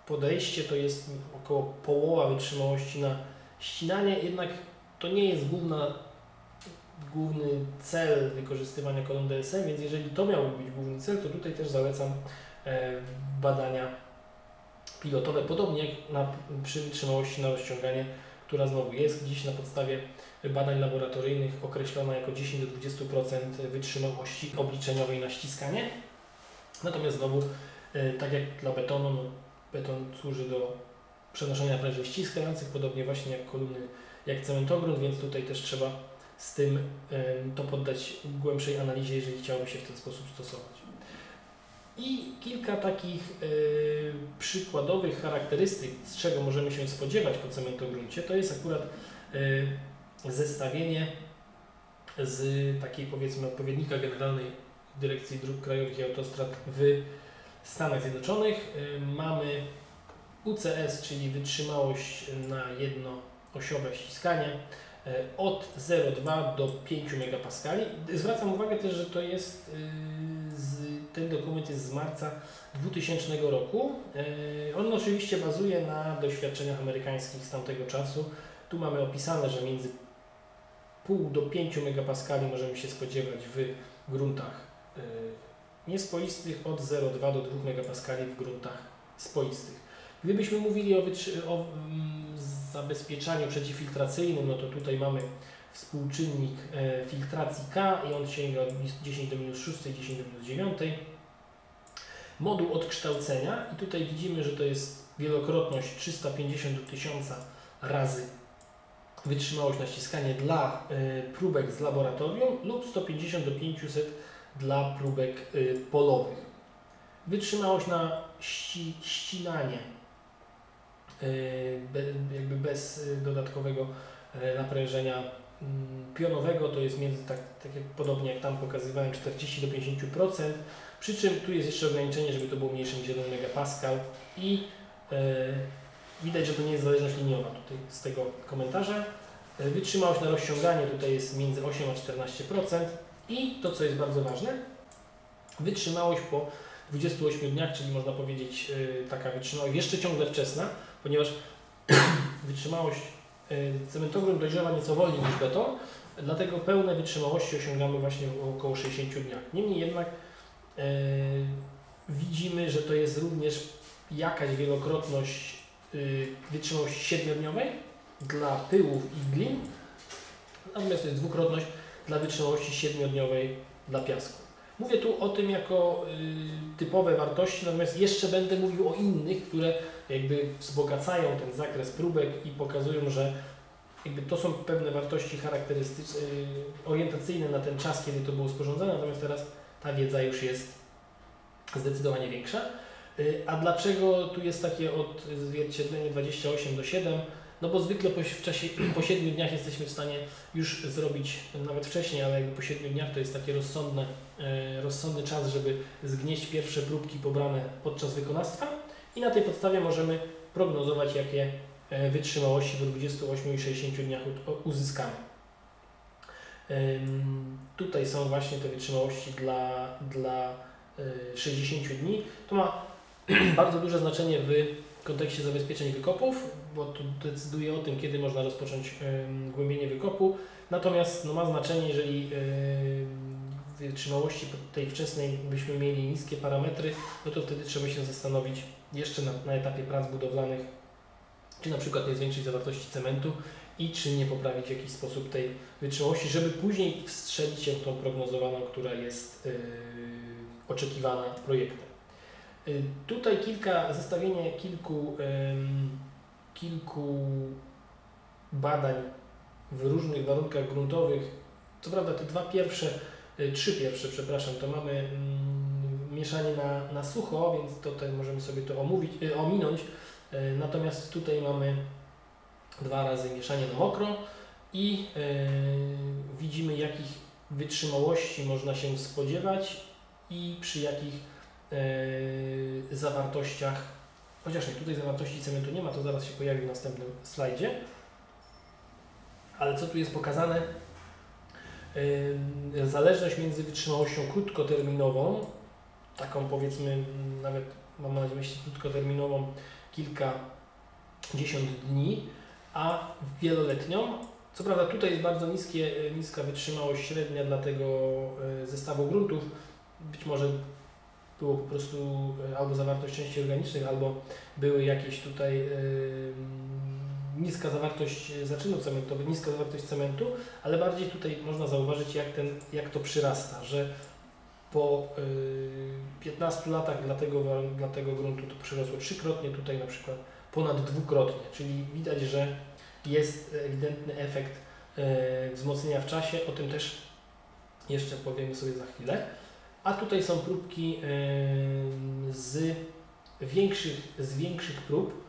podejście to jest około połowa wytrzymałości na ścinanie, jednak to nie jest główna, główny cel wykorzystywania kolumn DSM, więc jeżeli to miałby być główny cel, to tutaj też zalecam e, badania pilotowe, podobnie jak na, przy wytrzymałości na rozciąganie która znowu jest dziś na podstawie badań laboratoryjnych określona jako 10 do 20% wytrzymałości obliczeniowej na ściskanie. Natomiast znowu, e, tak jak dla betonu, no, beton służy do przenoszenia prężeń ściskających, podobnie właśnie jak kolumny, jak cementogrunt, więc tutaj też trzeba z tym to poddać głębszej analizie, jeżeli chciałoby się w ten sposób stosować. I kilka takich y, przykładowych charakterystyk, z czego możemy się spodziewać po cementogruncie, to jest akurat y, zestawienie z takiej powiedzmy odpowiednika Generalnej Dyrekcji Dróg Krajowych i Autostrad w Stanach Zjednoczonych. Y, mamy UCS, czyli wytrzymałość na jednoosiowe ściskanie od 0,2 do 5 MPa. Zwracam uwagę też, że to jest ten dokument jest z marca 2000 roku. On oczywiście bazuje na doświadczeniach amerykańskich z tamtego czasu. Tu mamy opisane, że między pół do 5 megapaskali możemy się spodziewać w gruntach niespoistych, od 0,2 do 2 megapaskali w gruntach spoistych. Gdybyśmy mówili o, o mm, zabezpieczaniu przeciwfiltracyjnym, no to tutaj mamy współczynnik e, filtracji K i on sięga od 10 do minus 6, 10 do minus 9. Moduł odkształcenia i tutaj widzimy, że to jest wielokrotność 350 do 1000 razy wytrzymałość na ściskanie dla e, próbek z laboratorium lub 150 do 500 dla próbek e, polowych. Wytrzymałość na ści, ścinanie jakby bez dodatkowego naprężenia Mm, pionowego to jest między, tak, tak jak podobnie jak tam pokazywałem, 40 do 50%, przy czym tu jest jeszcze ograniczenie, żeby to było mniejsze niż 1 megapascal i widać, że to nie jest zależność liniowa tutaj z tego komentarza. Wytrzymałość na rozciąganie tutaj jest między 8 a 14% i to, co jest bardzo ważne, Wytrzymałość po 28 dniach, czyli można powiedzieć y, taka wytrzymałość jeszcze ciągle wczesna, ponieważ wytrzymałość y, cementogrunt dojrzewa nieco wolniej niż beton, dlatego pełne wytrzymałości osiągamy właśnie w około 60 dniach. Niemniej jednak y, widzimy, że to jest również jakaś wielokrotność y, wytrzymałości 7-dniowej dla pyłów i glin, natomiast to jest dwukrotność dla wytrzymałości 7-dniowej dla piasku. Mówię tu o tym jako y, typowe wartości, natomiast jeszcze będę mówił o innych, które jakby wzbogacają ten zakres próbek i pokazują, że jakby to są pewne wartości charakterystyczne, y, orientacyjne na ten czas, kiedy to było sporządzone, natomiast teraz ta wiedza już jest zdecydowanie większa. Y, A dlaczego tu jest takie odzwierciedlenie 28 do 7? No bo zwykle po, w czasie, po 7 dniach jesteśmy w stanie już zrobić, nawet wcześniej, ale jakby po 7 dniach to jest taki rozsądny, e, rozsądny czas, żeby zgnieść pierwsze próbki pobrane podczas wykonawstwa i na tej podstawie możemy prognozować, jakie e, wytrzymałości po 28 i 60 dniach uzyskamy. Tutaj są właśnie te wytrzymałości dla, dla e, 60 dni. To ma bardzo duże znaczenie w kontekście zabezpieczeń wykopów, bo to decyduje o tym, kiedy można rozpocząć głębienie wykopu. Natomiast no, ma znaczenie, jeżeli wytrzymałości tej wczesnej byśmy mieli niskie parametry, no to wtedy trzeba się zastanowić jeszcze na, na etapie prac budowlanych, czy na przykład nie zwiększyć zawartości cementu i czy nie poprawić w jakiś sposób tej wytrzymałości, żeby później wstrzelić się tą prognozowaną, która jest oczekiwana projektem. Y, Tutaj kilka, zestawienie kilku, kilku badań w różnych warunkach gruntowych. Co prawda te dwa pierwsze, y, trzy pierwsze, przepraszam, to mamy mm, mieszanie na, na sucho, więc tutaj możemy sobie to omówić, y, ominąć. Natomiast tutaj mamy dwa razy mieszanie na mokro i widzimy jakich wytrzymałości można się spodziewać i przy jakich e, zawartościach, chociaż nie, tutaj zawartości cementu nie ma, to zaraz się pojawi w następnym slajdzie. Ale co tu jest pokazane? E, Zależność między wytrzymałością krótkoterminową, taką powiedzmy nawet mam na myśli krótkoterminową kilkadziesiąt dni, a wieloletnią. Co prawda tutaj jest bardzo niskie, niska wytrzymałość średnia dla tego e, zestawu gruntów. Być może było po prostu e, albo zawartość części organicznych, albo były jakieś tutaj e, niska zawartość zaczynów cementowych, niska zawartość cementu, ale bardziej tutaj można zauważyć, jak, ten, jak to przyrasta, że po e, 15 latach dla tego, dla tego gruntu to przyrosło trzykrotnie, tutaj na przykład ponad dwukrotnie, czyli widać, że jest ewidentny efekt e, wzmocnienia w czasie, o tym też jeszcze powiemy sobie za chwilę. A tutaj są próbki z większych, z większych prób.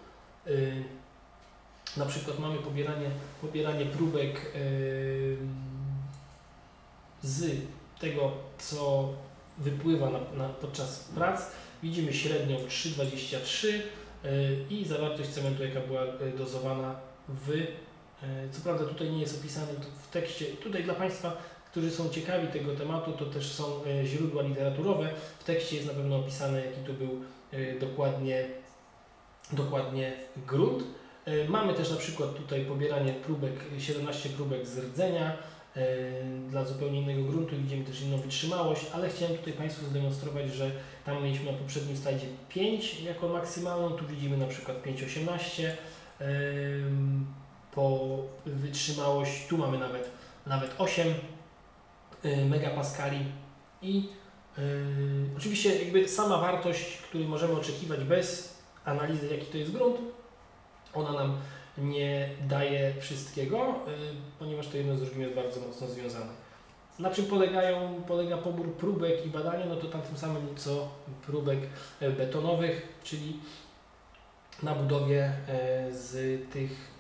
Na przykład mamy pobieranie, pobieranie próbek z tego, co wypływa na, na, podczas prac. Widzimy średnią 3,23 y, i zawartość cementu, jaka była y, dozowana w. y, Co prawda tutaj nie jest opisane w tekście. Tutaj dla Państwa którzy są ciekawi tego tematu, to też są e, źródła literaturowe. W tekście jest na pewno opisane, jaki tu był e, dokładnie, dokładnie grunt. E, Mamy też na przykład tutaj pobieranie próbek, 17 próbek z rdzenia dla zupełnie innego gruntu. Widzimy też inną wytrzymałość, ale chciałem tutaj Państwu zdemonstrować, że tam mieliśmy na poprzednim slajdzie 5 jako maksymalną, tu widzimy na przykład 5,18 em, po wytrzymałość, tu mamy nawet, nawet 8 y, megapaskali i y, oczywiście jakby sama wartość, której możemy oczekiwać bez analizy jaki to jest grunt, ona nam nie daje wszystkiego, y, ponieważ to jedno z drugim jest bardzo mocno związane. Na czym polegają, polega pobór próbek i badania? No to tam tym samym co próbek e, betonowych, czyli na budowie e, z tych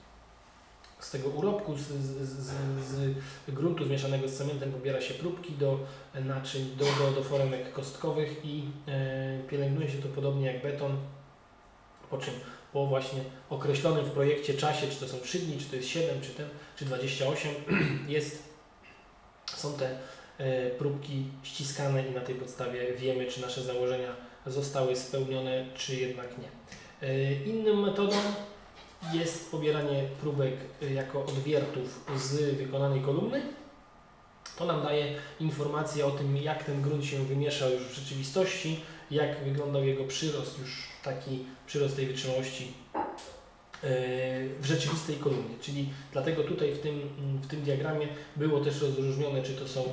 z tego urobku, z, z, z, z gruntu zmieszanego z cementem pobiera się próbki do naczyń, do, do, do foremek kostkowych i e, pielęgnuje się to podobnie jak beton, po czym po właśnie określonym w projekcie czasie, czy to są 3 dni, czy to jest 7, czy, ten, czy 28, jest, są te e, próbki ściskane i na tej podstawie wiemy, czy nasze założenia zostały spełnione, czy jednak nie. E, inną metodą jest pobieranie próbek e, jako odwiertów z wykonanej kolumny. To nam daje informację o tym, jak ten grunt się wymieszał już w rzeczywistości, jak wyglądał jego przyrost, już taki przyrost tej wytrzymałości w rzeczywistej kolumnie. Czyli dlatego tutaj w tym, w tym diagramie było też rozróżnione, czy to są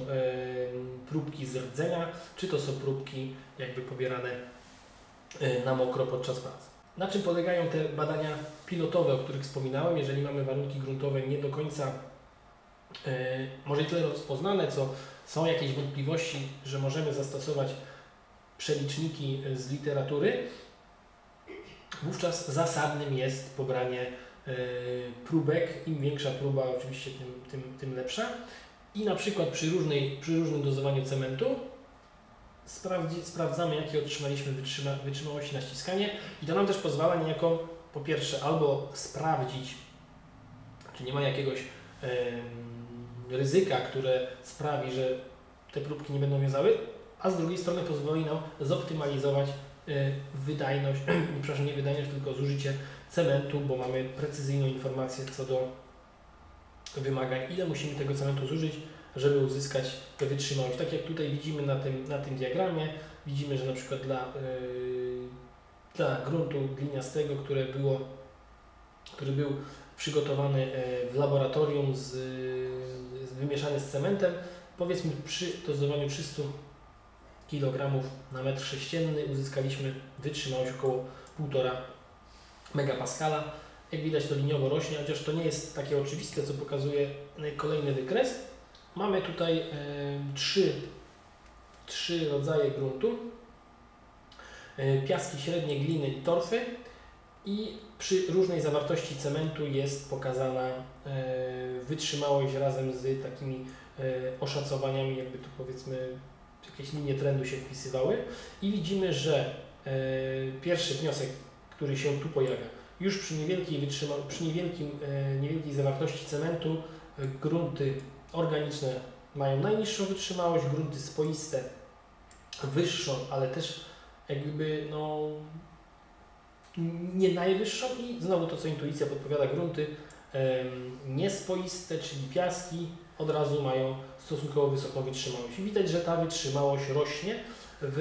próbki z rdzenia, czy to są próbki jakby pobierane na mokro podczas pracy. Na czym polegają te badania pilotowe, o których wspominałem? Jeżeli mamy warunki gruntowe nie do końca e, może tyle rozpoznane, co są jakieś wątpliwości, że możemy zastosować przeliczniki z literatury, wówczas zasadnym jest pobranie e, próbek. Im większa próba oczywiście, tym, tym, tym lepsza. I na przykład przy, różnej, przy różnym dozowaniu cementu sprawdzi, sprawdzamy, jakie otrzymaliśmy wytrzyma, wytrzymałości na ściskanie. I to nam też pozwala niejako po pierwsze albo sprawdzić, czy nie ma jakiegoś ryzyka, które sprawi, że te próbki nie będą wiązały, a z drugiej strony pozwoli nam zoptymalizować E, wydajność, przepraszam, nie wydajność, tylko zużycie cementu, bo mamy precyzyjną informację co do wymagań, ile musimy tego cementu zużyć, żeby uzyskać wytrzymałość. Tak jak tutaj widzimy na tym, na tym diagramie, widzimy, że na przykład dla, yy, dla gruntu gliniastego, które było, który był przygotowany w laboratorium z, z wymieszany z cementem, powiedzmy przy dozowaniu 300 kg na metr sześcienny uzyskaliśmy wytrzymałość około 1,5 megapaskala. Jak widać to liniowo rośnie, chociaż to nie jest takie oczywiste, co pokazuje kolejny wykres. Mamy tutaj e, trzy, trzy rodzaje gruntu. E, piaski średnie, gliny i torfy i przy różnej zawartości cementu jest pokazana e, wytrzymałość razem z takimi e, oszacowaniami, jakby tu powiedzmy jakieś linie trendu się wpisywały i widzimy, że e, pierwszy wniosek, który się tu pojawia, już przy niewielkiej, przy niewielkim, e, niewielkiej zawartości cementu grunty organiczne mają najniższą wytrzymałość, grunty spoiste wyższą, ale też jakby no nie najwyższą i znowu to, co intuicja podpowiada, grunty niespoiste, czyli piaski od razu mają stosunkowo wysoką wytrzymałość. widać, że ta wytrzymałość rośnie w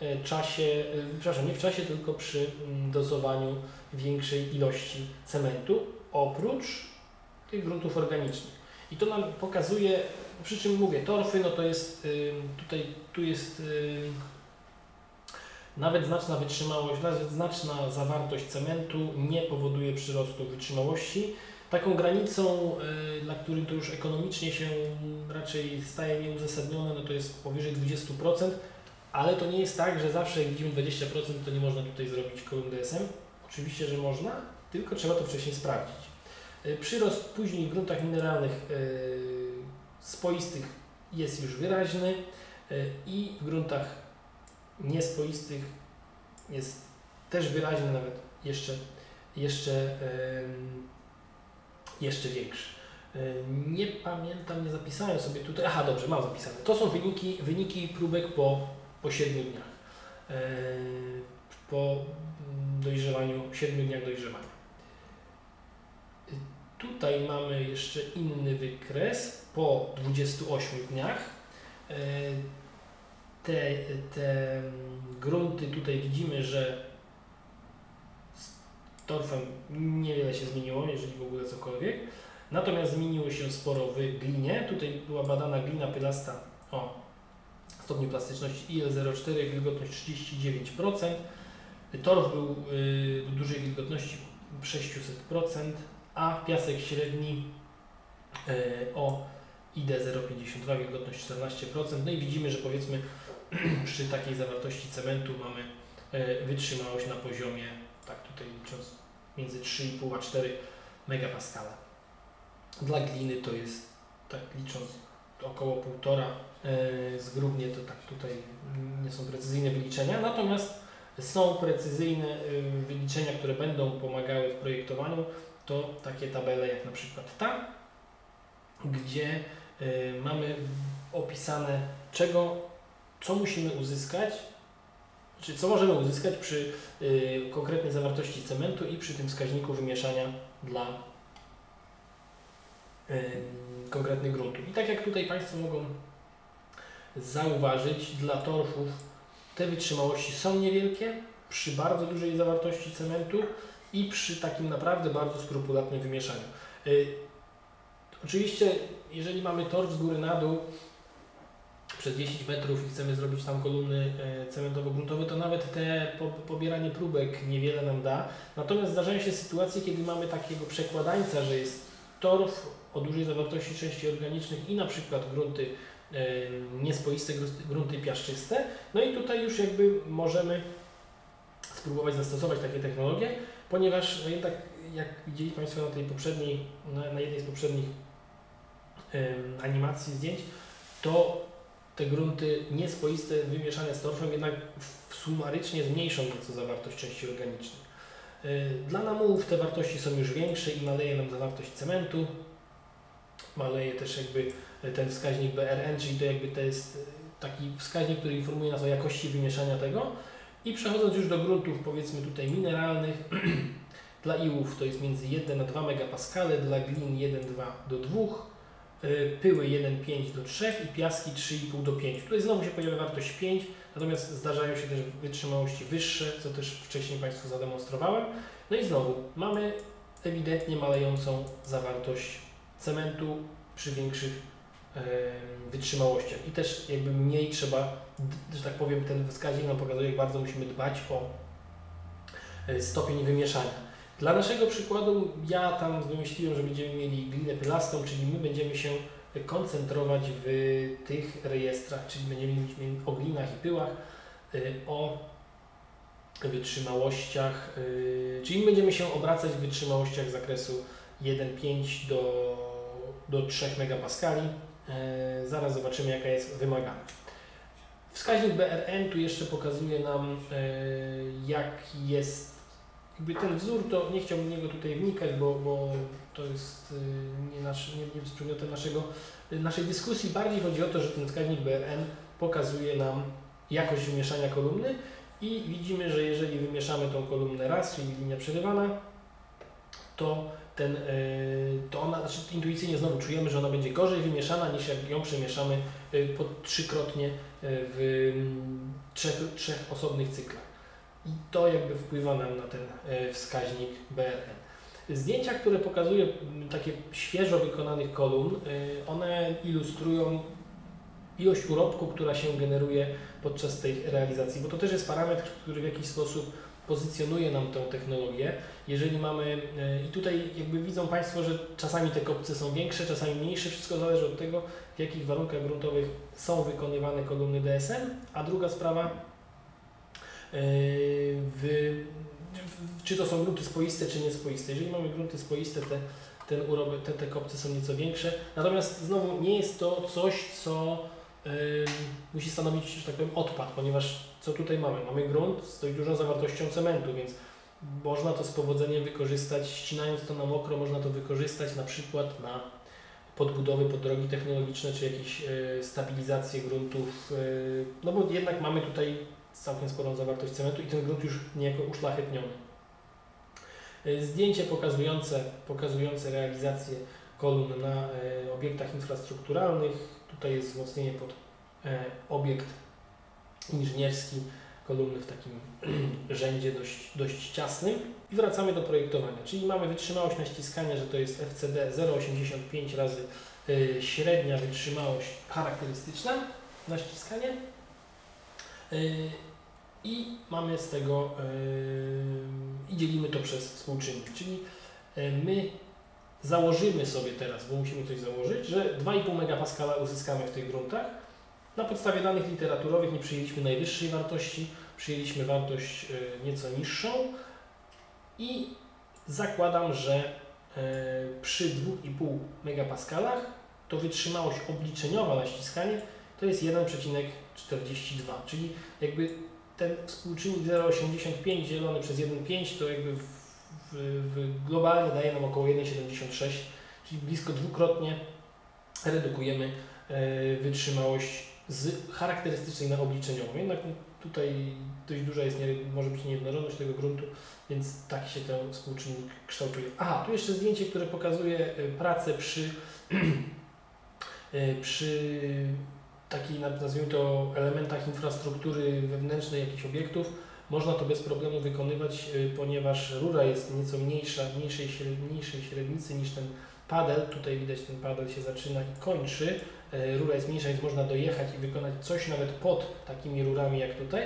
e, czasie, e, przepraszam, nie w czasie, tylko przy mm, dozowaniu większej ilości cementu, oprócz tych gruntów organicznych. I to nam pokazuje, przy czym mówię, torfy, no to jest tutaj, tu jest nawet znaczna wytrzymałość, nawet znaczna zawartość cementu nie powoduje przyrostu wytrzymałości. Taką granicą, y, dla której to już ekonomicznie się raczej staje nieuzasadnione, no to jest powyżej 20%, ale to nie jest tak, że zawsze jak widzimy 20% to nie można tutaj zrobić kolumn DSM. Oczywiście, że można, tylko trzeba to wcześniej sprawdzić. Y, przyrost później w gruntach mineralnych y, spoistych jest już wyraźny i w gruntach niespoistych jest też wyraźny, nawet jeszcze, jeszcze jeszcze większy. E, nie pamiętam, nie zapisałem sobie tutaj. Aha, dobrze, mam zapisane. To są wyniki, wyniki próbek po, po 7 dniach. E, po dojrzewaniu, 7 dniach dojrzewania. E, tutaj mamy jeszcze inny wykres po 28 dniach. Te, te grunty tutaj widzimy, że torfem niewiele się zmieniło, jeżeli w ogóle cokolwiek. Natomiast zmieniło się sporo w glinie. Tutaj była badana glina pylasta o stopniu plastyczności IL04, wilgotność 39%. Torf był y, w dużej wilgotności 600%, a piasek średni y, o ID 0,52, wilgotność 14%. No i widzimy, że powiedzmy przy takiej zawartości cementu mamy y, wytrzymałość na poziomie tak tutaj licząc między 3,5 a 4 megapaskala. Dla gliny to jest, tak licząc około 1,5 yy, zgrubnie, to tak tutaj nie są precyzyjne wyliczenia, natomiast są precyzyjne wyliczenia, które będą pomagały w projektowaniu, to takie tabele jak na przykład ta, gdzie y, mamy opisane, czego, co musimy uzyskać, czy co możemy uzyskać przy y, konkretnej zawartości cementu i przy tym wskaźniku wymieszania dla y, konkretnych gruntów. I tak jak tutaj Państwo mogą zauważyć, dla torfów te wytrzymałości są niewielkie przy bardzo dużej zawartości cementu i przy takim naprawdę bardzo skrupulatnym wymieszaniu. Y, oczywiście, jeżeli mamy torf z góry na dół przez 10 metrów i chcemy zrobić tam kolumny y, cementowo-gruntowe, to nawet te po, pobieranie próbek niewiele nam da. Natomiast zdarzają się sytuacje, kiedy mamy takiego przekładańca, że jest torf o dużej zawartości części organicznych i na przykład grunty y, niespoiste, grunty piaszczyste. No i tutaj już jakby możemy spróbować zastosować takie technologie, ponieważ no jednak jak widzieli Państwo na tej poprzedniej, na, na jednej z poprzednich animacji zdjęć, to te grunty niespoiste wymieszane z torfem jednak sumarycznie zmniejszą nieco zawartość części organicznych. E, dla namułów te wartości są już większe i maleje nam zawartość cementu, maleje też jakby ten wskaźnik BRN, czyli to jakby to jest taki wskaźnik, który informuje nas o jakości wymieszania tego. I przechodząc już do gruntów powiedzmy tutaj mineralnych, dla iłów to jest między 1 a 2 megapaskale, dla glin 1,2 do 2, y, pyły 1,5 do 3 i piaski 3,5 do 5. Tutaj znowu się pojawia wartość 5, natomiast zdarzają się też wytrzymałości wyższe, co też wcześniej Państwu zademonstrowałem. No i znowu mamy ewidentnie malejącą zawartość cementu przy większych wytrzymałościach i też jakby mniej trzeba, że tak powiem, ten wskaźnik nam pokazuje, jak bardzo musimy dbać o e, stopień wymieszania. Dla naszego przykładu ja tam wymyśliłem, że będziemy mieli glinę pylastą, czyli my będziemy się koncentrować w tych rejestrach, czyli będziemy mówić o glinach i pyłach, e, o wytrzymałościach, e, czyli będziemy się obracać w wytrzymałościach z zakresu 1,5 do, do 3 megapaskali. Zaraz zobaczymy jaka jest wymagana. Wskaźnik BRN tu jeszcze pokazuje nam jaki jest jakby ten wzór, to nie chciałbym niego tutaj wnikać, bo, bo to jest y, nie, nasz, nie, nie jest przedmiotem naszego, naszej dyskusji. Bardziej chodzi o to, że ten wskaźnik BRN pokazuje nam jakość wymieszania kolumny i widzimy, że jeżeli wymieszamy tą kolumnę raz, czyli linia przerywana, to, ten, y, to ona, znaczy intuicyjnie znowu czujemy, że ona będzie gorzej wymieszana niż jak ją przemieszamy po trzykrotnie w mm, trzech, trzech osobnych cyklach i to jakby wpływa nam na ten e, wskaźnik BRN. Zdjęcia, które pokazują takie świeżo wykonanych kolumn, e, one ilustrują ilość urobku, która się generuje podczas tej realizacji, bo to też jest parametr, który w jakiś sposób pozycjonuje nam tę technologię. Jeżeli mamy, e, i tutaj jakby widzą Państwo, że czasami te kopce są większe, czasami mniejsze, wszystko zależy od tego, w jakich warunkach gruntowych są wykonywane kolumny DSM, a druga sprawa, w, czy to są grunty spoiste, czy niespoiste. Jeżeli mamy grunty spoiste, te, ten uroby, te, te kopce są nieco większe. Natomiast znowu nie jest to coś, co y, musi stanowić, że tak powiem, odpad, ponieważ co tutaj mamy? Mamy grunt z dość dużą zawartością cementu, więc można to z powodzeniem wykorzystać, ścinając to na mokro, można to wykorzystać na przykład na podbudowy pod drogi technologiczne, czy jakieś y, stabilizację gruntów, y, no bo jednak mamy tutaj całkiem sporą zawartość cementu i ten grunt już niejako uszlachetniony. E, zdjęcie pokazujące, pokazujące realizację kolumn na e, obiektach infrastrukturalnych. Tutaj jest wzmocnienie pod e, obiekt inżynierski, kolumny w takim rzędzie dość, dość ciasnym. I wracamy do projektowania, czyli mamy wytrzymałość naściskania, że to jest FCD 0,85 razy średnia wytrzymałość charakterystyczna na ściskanie i mamy z tego yy, i dzielimy to przez współczynnik, czyli yy, my założymy sobie teraz, bo musimy coś założyć, że 2,5 megapaskala uzyskamy w tych gruntach. Na podstawie danych literaturowych nie przyjęliśmy najwyższej wartości, przyjęliśmy wartość yy, nieco niższą i zakładam, że yy, przy 2,5 megapaskalach to wytrzymałość obliczeniowa na ściskanie to jest 1,42, czyli jakby ten współczynnik 0,85 dzielony przez 1,5 to jakby w, w, w globalnie daje nam około 1,76, czyli blisko dwukrotnie redukujemy e, wytrzymałość z charakterystycznej na obliczeniowej. Jednak tutaj dość duża jest, nie, może być niejednorodność tego gruntu, więc tak się ten współczynnik kształtuje. Aha, tu jeszcze zdjęcie, które pokazuje e, pracę przy, e, przy takich, nazwijmy to, elementach infrastruktury wewnętrznej jakichś obiektów. Można to bez problemu wykonywać, e, ponieważ rura jest nieco mniejsza, mniejszej, mniejszej średnicy niż ten padel. Tutaj widać ten padel się zaczyna i końszy. Rura jest mniejsza, więc można dojechać i wykonać coś nawet pod takimi rurami jak tutaj.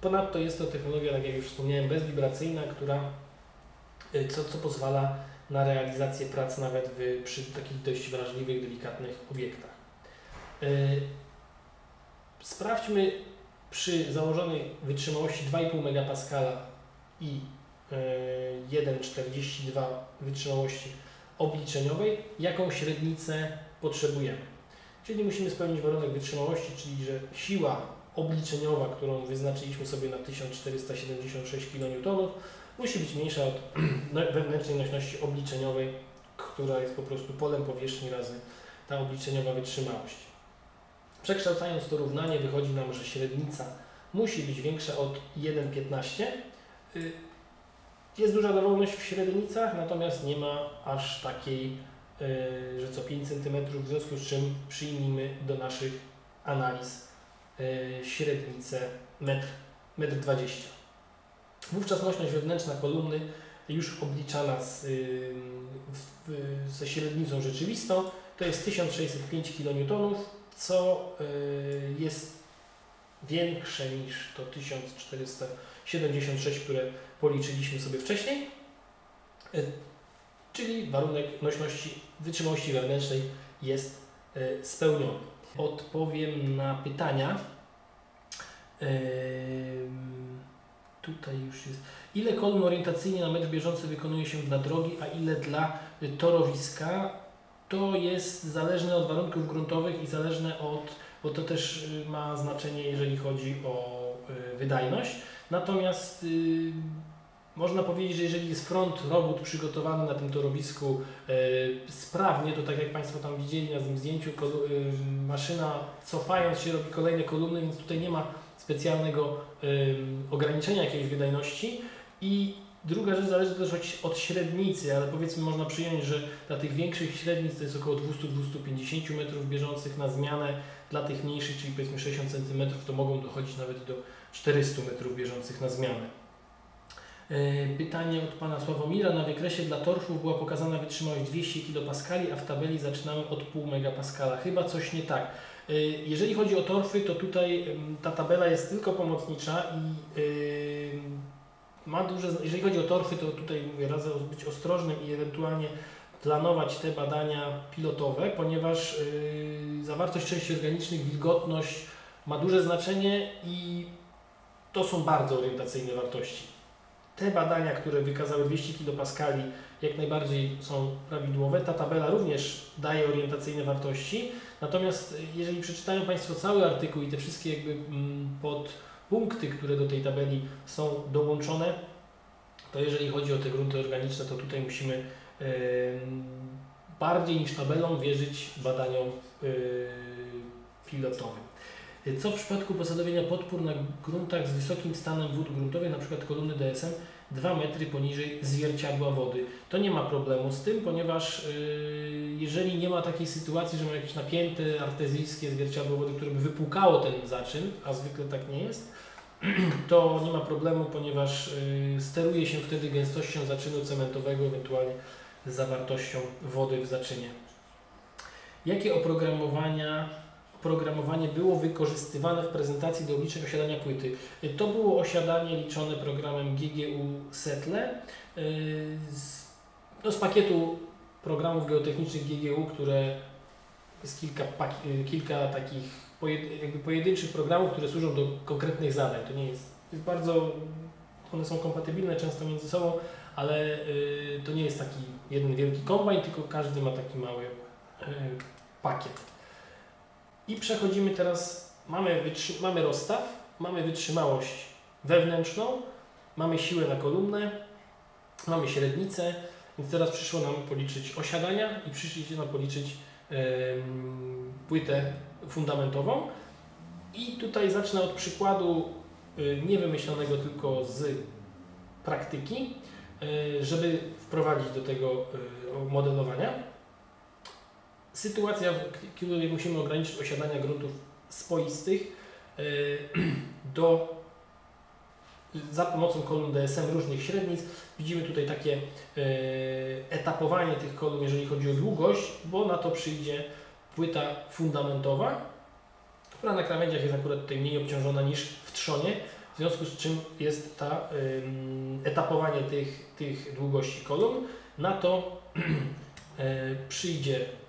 Ponadto jest to technologia, tak jak już wspomniałem, bezwibracyjna, która, y, co, co pozwala na realizację prac nawet w, przy takich dość wrażliwych, delikatnych obiektach. Y, sprawdźmy przy założonej wytrzymałości 2,5 MPa i 1,42 y, wytrzymałości obliczeniowej, jaką średnicę potrzebujemy. Czyli musimy spełnić warunek wytrzymałości, czyli że siła obliczeniowa, którą wyznaczyliśmy sobie na 1476 kN, musi być mniejsza od wewnętrznej nośności obliczeniowej, która jest po prostu polem powierzchni razy ta obliczeniowa wytrzymałość. Przekształcając to równanie wychodzi nam, że średnica musi być większa od 1,15. Jest duża dowolność w średnicach, natomiast nie ma aż takiej, y, że co 5 cm, w związku z czym przyjmijmy do naszych analiz E, średnicę 1,20 m. Wówczas nośność wewnętrzna kolumny już obliczana z, ze średnicą rzeczywistą to jest 1605 kN, co e, jest większe niż to 1476, które policzyliśmy sobie wcześniej, e, czyli warunek nośności wytrzymałości wewnętrznej jest spełniony odpowiem na pytania. Tutaj już jest. Ile kolumn orientacyjnie na metr bieżący wykonuje się dla drogi, a ile dla torowiska? To jest zależne od warunków gruntowych i zależne od, bo to też y, ma znaczenie, jeżeli chodzi o y, wydajność. Natomiast y, można powiedzieć, że jeżeli jest front robót przygotowany na tym torowisku e, sprawnie, to tak jak Państwo tam widzieli na tym zdjęciu, e, maszyna cofając się robi kolejne kolumny, więc tutaj nie ma specjalnego ograniczenia jakiejś wydajności. I druga rzecz zależy też od, od, średnicy, ale powiedzmy można przyjąć, że dla tych większych średnic to jest około 200-250 metrów bieżących na zmianę, dla tych mniejszych, czyli powiedzmy 60 cm, to mogą dochodzić nawet do 400 metrów bieżących na zmianę. E, pytanie od Pana Sławomira. Na wykresie dla torfów była pokazana wytrzymałość 200 kPa, a w tabeli zaczynamy od pół MPa. Chyba coś nie tak. E, jeżeli chodzi o torfy, to tutaj ta tabela jest tylko pomocnicza i e, ma duże, jeżeli chodzi o torfy, to tutaj mówię, radzę być ostrożnym i ewentualnie planować te badania pilotowe, ponieważ zawartość części organicznych, wilgotność ma duże znaczenie i to są bardzo orientacyjne wartości te badania, które wykazały 200 kPa, jak najbardziej są prawidłowe. Ta tabela również daje orientacyjne wartości. Natomiast y, jeżeli przeczytają Państwo cały artykuł i te wszystkie jakby mm, podpunkty, które do tej tabeli są dołączone, to jeżeli chodzi o te grunty organiczne, to tutaj musimy bardziej niż tabelą wierzyć badaniom pilotowym. Co w przypadku posadowienia podpór na gruntach z wysokim stanem wód gruntowych, np. kolumny DSM, 2 metry poniżej zwierciadła wody? To nie ma problemu z tym, ponieważ yy, jeżeli nie ma takiej sytuacji, że ma jakieś napięte artezyjskie zwierciadło wody, które by wypłukało ten zaczyn, a zwykle tak nie jest, to nie ma problemu, ponieważ yy, steruje się wtedy gęstością zaczynu cementowego, ewentualnie zawartością wody w zaczynie. Jakie oprogramowania programowanie było wykorzystywane w prezentacji do obliczeń osiadania płyty. To było osiadanie liczone programem GGU Settle y, z, no, z pakietu programów geotechnicznych GGU, które jest kilka, y, kilka takich pojedynczych programów, które służą do konkretnych zadań. To nie jest, jest bardzo, one są kompatybilne często między sobą, ale y, to nie jest taki jeden wielki kombajn, tylko każdy ma taki mały pakiet. I przechodzimy teraz, mamy, mamy rozstaw, mamy wytrzymałość wewnętrzną, mamy siłę na kolumnę, mamy średnicę, więc teraz przyszło nam policzyć osiadania i przyszliście nam policzyć płytę fundamentową. I tutaj zacznę od przykładu y, niewymyślonego tylko z praktyki, y, żeby wprowadzić do tego y, modelowania. Sytuacja, w której musimy ograniczyć osiadania gruntów spoistych do za pomocą kolumn DSM różnych średnic. Widzimy tutaj takie etapowanie tych kolumn, jeżeli chodzi o długość, bo na to przyjdzie płyta fundamentowa, która na krawędziach jest akurat tutaj mniej obciążona niż w trzonie, w związku z czym jest ta etapowanie tych, tych długości kolumn. Na to e, przyjdzie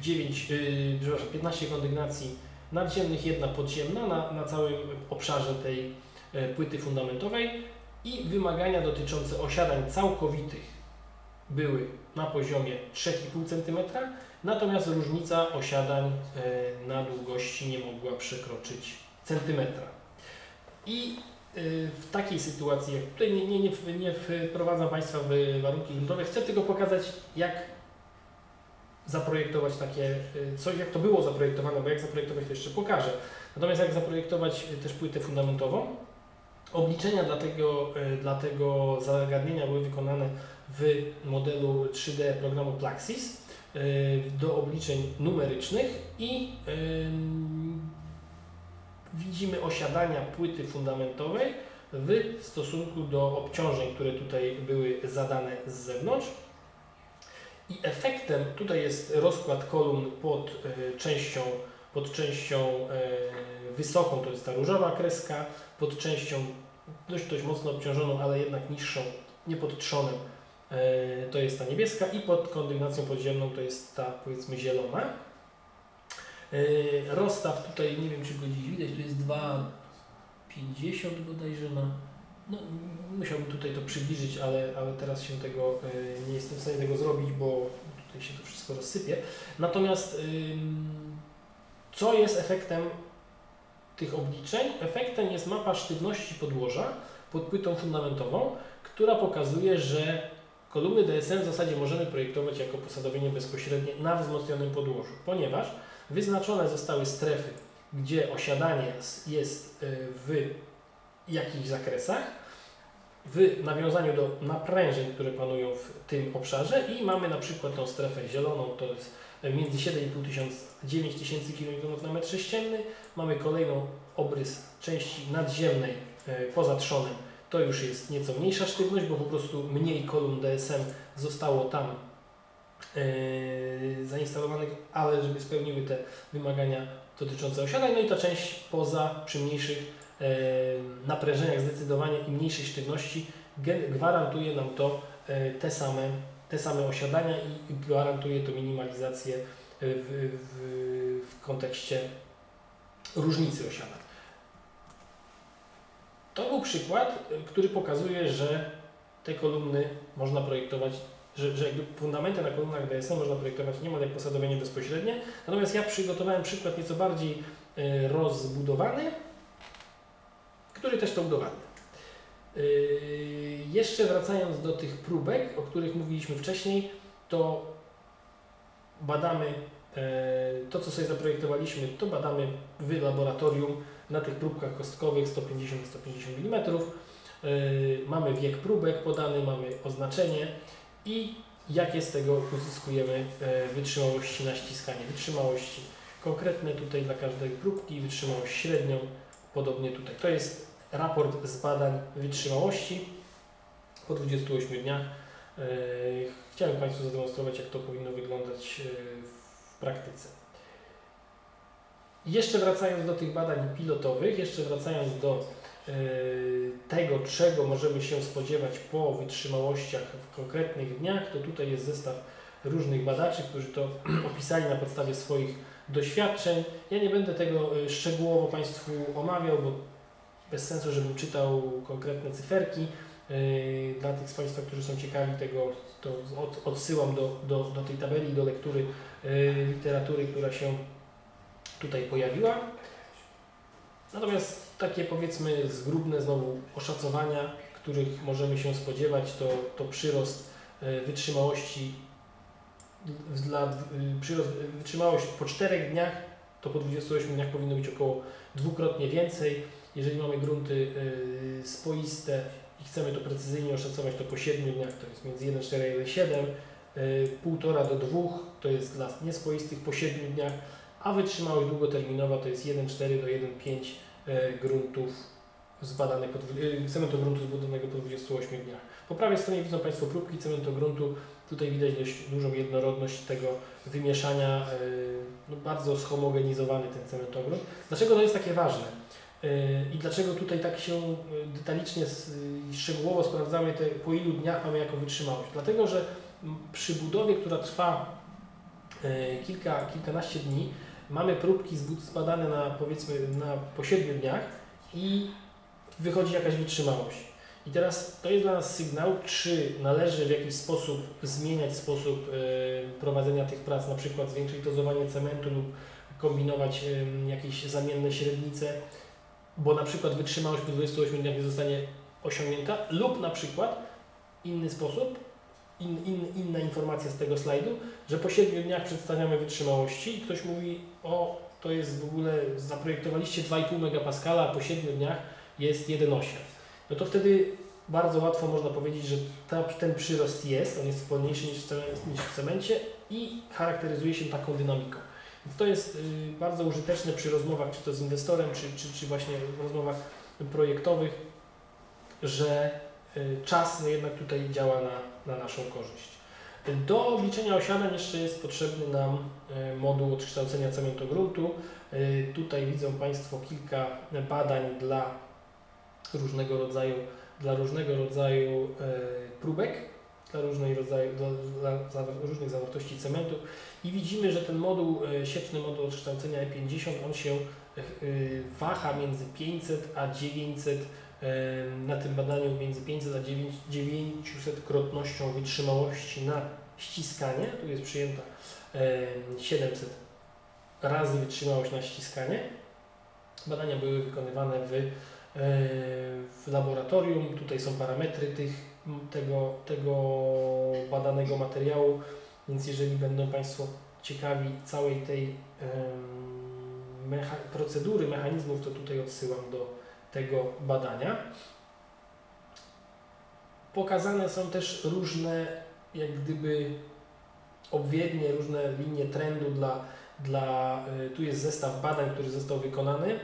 9, yy, przepraszam, 15 kondygnacji nadziemnych, jedna podziemna na, na całym obszarze tej e, płyty fundamentowej i wymagania dotyczące osiadań całkowitych były na poziomie 3,5 cm, natomiast różnica osiadań e, na długości nie mogła przekroczyć centymetra. I e, w takiej sytuacji, jak tutaj nie, nie, nie wprowadzam Państwa w warunki gruntowe, chcę tylko pokazać, jak zaprojektować takie, e, co, jak to było zaprojektowane, bo jak zaprojektować to jeszcze pokażę. Natomiast jak zaprojektować też płytę fundamentową. Obliczenia dla tego, dla tego zagadnienia były wykonane w modelu 3D programu Plaxis do obliczeń numerycznych i widzimy osiadania płyty fundamentowej w stosunku do obciążeń, które tutaj były zadane z zewnątrz. I efektem, tutaj jest rozkład kolumn pod e, częścią, pod częścią e, wysoką, to jest ta różowa kreska, pod częścią dość, dość mocno obciążoną, ale jednak niższą, nie pod trzonem, E, to jest ta niebieska i pod kondygnacją podziemną to jest ta powiedzmy zielona. Rozstaw tutaj, nie wiem czy go dziś widać, to jest 2,50 bodajże na... No, musiałbym tutaj to przybliżyć, ale, ale teraz się tego, e, nie jestem w stanie tego zrobić, bo tutaj się to wszystko rozsypie. Natomiast co jest efektem tych obliczeń? Efektem jest mapa sztywności podłoża pod płytą fundamentową, która pokazuje, że Kolumny DSM w zasadzie możemy projektować jako posadowienie bezpośrednie na wzmocnionym podłożu, ponieważ wyznaczone zostały strefy, gdzie osiadanie jest e, w jakichś zakresach, w nawiązaniu do naprężeń, które panują w tym obszarze i mamy na przykład tą strefę zieloną, to jest między 7,5 tysiąca 9 tysięcy km na metr sześcienny. Mamy kolejną obrys części nadziemnej e, poza trzonem to już jest nieco mniejsza sztywność, bo po prostu mniej kolumn DSM zostało tam yy, zainstalowanych, ale żeby spełniły te wymagania dotyczące osiadań. No i ta część poza przy mniejszych naprężeniach zdecydowanie i mniejszej sztywności gwarantuje nam to yy, te, same, te same osiadania i gwarantuje to minimalizację w, w, w kontekście różnicy osiadań. To był przykład, który pokazuje, że te kolumny można projektować, że, że jakby fundamenty na kolumnach DSM można projektować niemal jak posadowienie bezpośrednie. Natomiast ja przygotowałem przykład nieco bardziej rozbudowany, który też to udowadnia. Y, jeszcze wracając do tych próbek, o których mówiliśmy wcześniej, to badamy to, co sobie zaprojektowaliśmy, to badamy w laboratorium na tych próbkach kostkowych 150-150 mm. Yy, mamy wiek próbek podany, mamy oznaczenie i jakie z tego uzyskujemy yy, wytrzymałości na ściskanie. Wytrzymałości konkretne tutaj dla każdej próbki, wytrzymałość średnią, podobnie tutaj. To jest raport z badań wytrzymałości po 28 dniach. Yy, chciałem Państwu zademonstrować, jak to powinno wyglądać w praktyce. Jeszcze wracając do tych badań pilotowych, jeszcze wracając do e, tego, czego możemy się spodziewać po wytrzymałościach w konkretnych dniach, to tutaj jest zestaw różnych badaczy, którzy to opisali na podstawie swoich doświadczeń. Ja nie będę tego e, szczegółowo Państwu omawiał, bo bez sensu, żebym czytał konkretne cyferki. E, dla tych z Państwa, którzy są ciekawi tego, to odsyłam do, do, do tej tabeli, do lektury literatury, która się tutaj pojawiła. Natomiast takie powiedzmy zgrubne znowu oszacowania, których możemy się spodziewać, to, to przyrost wytrzymałości dla y, przyrost, wytrzymałość po 4 dniach, to po 28 dniach powinno być około dwukrotnie więcej. Jeżeli mamy grunty y, spoiste i chcemy to precyzyjnie oszacować, to po 7 dniach to jest między 1,4 a 1,7, y, 1,5 do 2 to jest dla niespoistych po 7 dniach, a wytrzymałość długoterminowa to jest 1,4 do 1,5 y, gruntów zbadanych po, y, zbudowanego po 28 dniach. Po prawej stronie widzą Państwo próbki cementu gruntu. Tutaj widać dość dużą jednorodność tego wymieszania, y, no bardzo schomogenizowany ten cementogrunt. Dlaczego to jest takie ważne? Y, I dlaczego tutaj tak się y, detalicznie i szczegółowo sprawdzamy, te, po ilu dniach mamy jaką wytrzymałość? Dlatego, że przy budowie, która trwa kilka, kilkanaście dni, mamy próbki zbadane na powiedzmy na, po 7 dniach i wychodzi jakaś wytrzymałość. I teraz to jest dla nas sygnał, czy należy w jakiś sposób zmieniać sposób y, prowadzenia tych prac, na przykład zwiększyć dozowanie cementu lub kombinować jakieś zamienne średnice, bo na przykład wytrzymałość po 28 dniach nie zostanie osiągnięta, lub na przykład inny sposób, in, in, inna informacja z tego slajdu, że po 7 dniach przedstawiamy wytrzymałości i ktoś mówi, o to jest w ogóle, zaprojektowaliście 2,5 MPa, a po 7 dniach jest 1,8. No to wtedy bardzo łatwo można powiedzieć, że ta, ten przyrost jest, on jest wolniejszy niż w, niż w cemencie i charakteryzuje się taką dynamiką. Więc to jest y, bardzo użyteczne przy rozmowach, czy to z inwestorem, czy, czy, czy właśnie rozmowach projektowych, że y, czas no jednak tutaj działa na, na naszą korzyść. Do obliczenia osiadań jeszcze jest potrzebny nam y, moduł odkształcenia cementogruntu. Y, Tutaj widzą Państwo kilka badań dla różnego rodzaju, dla różnego rodzaju y, próbek, dla, różnej rodzaju, dla, dla, różnych zawartości cementu i widzimy, że ten moduł, e, sieczny moduł odkształcenia E50, on się e, waha między 500 a 900 e, na tym badaniu między 500 a 9 900 krotnością wytrzymałości na ściskanie, tu jest przyjęta e, 700 razy wytrzymałość na ściskanie. Badania były wykonywane w, e, w laboratorium, tutaj są parametry tych, tego, tego badanego materiału, więc jeżeli będą Państwo ciekawi całej tej mecha procedury, mechanizmów, to tutaj odsyłam do tego badania. Pokazane są też różne, jak gdyby obwiednie, różne linie trendu dla, dla y, tu jest zestaw badań, który został wykonany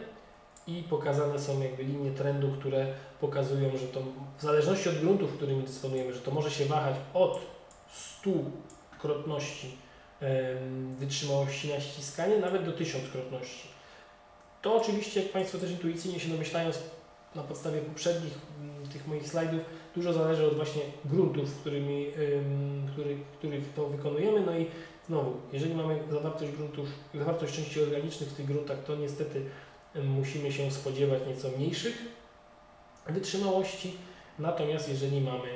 i pokazane są jakby linie trendu, które pokazują, że to w zależności od gruntów, którymi dysponujemy, że to może się wahać od 100 krotności wytrzymałości na ściskanie, nawet do 1000 krotności. To oczywiście, jak Państwo też intuicyjnie się domyślają na podstawie poprzednich mm, tych moich slajdów, dużo zależy od właśnie gruntów, którymi, ym, których, których to wykonujemy. No i znowu, jeżeli mamy zawartość gruntów, zawartość części organicznych w tych gruntach, to niestety musimy się spodziewać nieco mniejszych wytrzymałości. Natomiast jeżeli mamy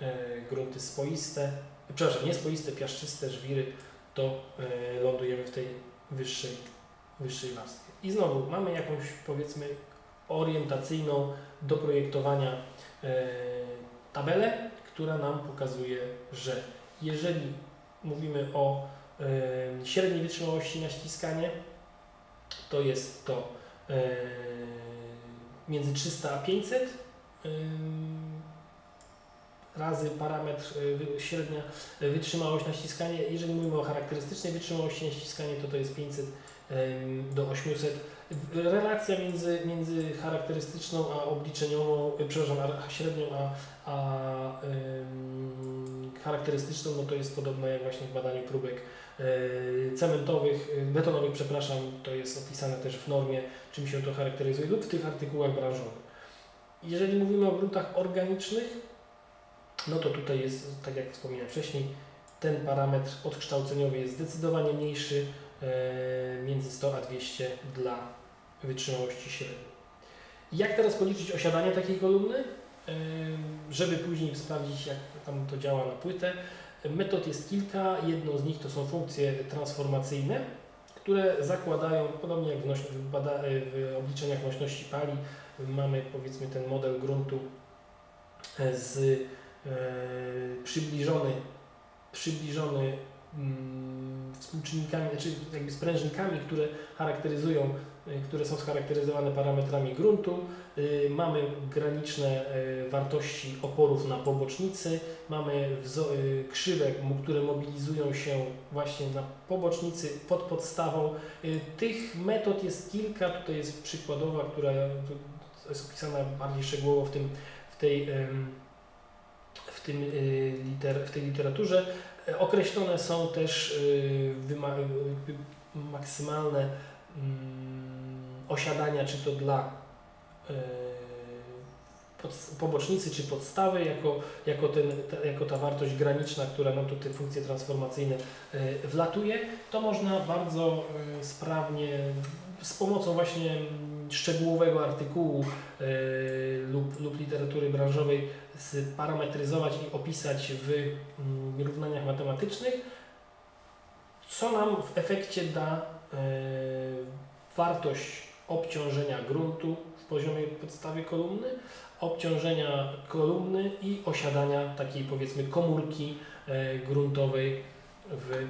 e, grunty spoiste, przepraszam, niespoiste, piaszczyste, żwiry, to e, lądujemy w tej wyższej, wyższej warstwie. I znowu mamy jakąś powiedzmy orientacyjną do projektowania e, tabelę, która nam pokazuje, że jeżeli mówimy o średniej wytrzymałości na ściskanie, to jest to między 300 a 500 ym, razy parametr wy- średnia wytrzymałość na ściskanie. Jeżeli mówimy o charakterystycznej wytrzymałości na ściskanie, to to jest 500 ym, do 800. W- Relacja między, między charakterystyczną a obliczeniową, przepraszam, a średnią a, a charakterystyczną, no to jest podobna jak właśnie w badaniu próbek cementowych, y, betonowych, przepraszam, to jest opisane też w normie, czym się to charakteryzuje lub w tych artykułach branżowych. Jeżeli mówimy o gruntach organicznych, no to tutaj jest, tak jak wspomniałem wcześniej, ten parametr odkształceniowy jest zdecydowanie mniejszy, e, między 100 a 200 dla wytrzymałości średniej. Jak teraz policzyć osiadanie takiej kolumny, e, żeby później sprawdzić, jak tam to działa na płytę? Metod jest kilka, jedną z nich to są funkcje transformacyjne, które zakładają, podobnie jak w, noś- w, obliczeniach nośności pali, mamy powiedzmy ten model gruntu e, z e, przybliżony, przybliżony współczynnikami, znaczy jakby sprężynkami, które charakteryzują, y, które są scharakteryzowane parametrami gruntu. Y, Mamy graniczne y, wartości oporów na pobocznicy, mamy krzywe, które mobilizują się właśnie na pobocznicy pod podstawą. Tych metod jest kilka, tutaj jest przykładowa, która jest opisana bardziej szczegółowo w, tym, w, tej, w, tym, liter, w tej literaturze. E, Określone są też y, y, maksymalne mm, osiadania, czy to dla pod- pobocznicy czy podstawy, jako, jako, ten, jako ta wartość graniczna, która nam tu te funkcje transformacyjne y, wlatuje, to można bardzo sprawnie z pomocą właśnie szczegółowego artykułu lub, lub literatury branżowej sparametryzować i opisać w mm, równaniach matematycznych, co nam w efekcie da y, wartość obciążenia gruntu w poziomie podstawy kolumny, obciążenia kolumny i osiadania takiej powiedzmy komórki e, gruntowej w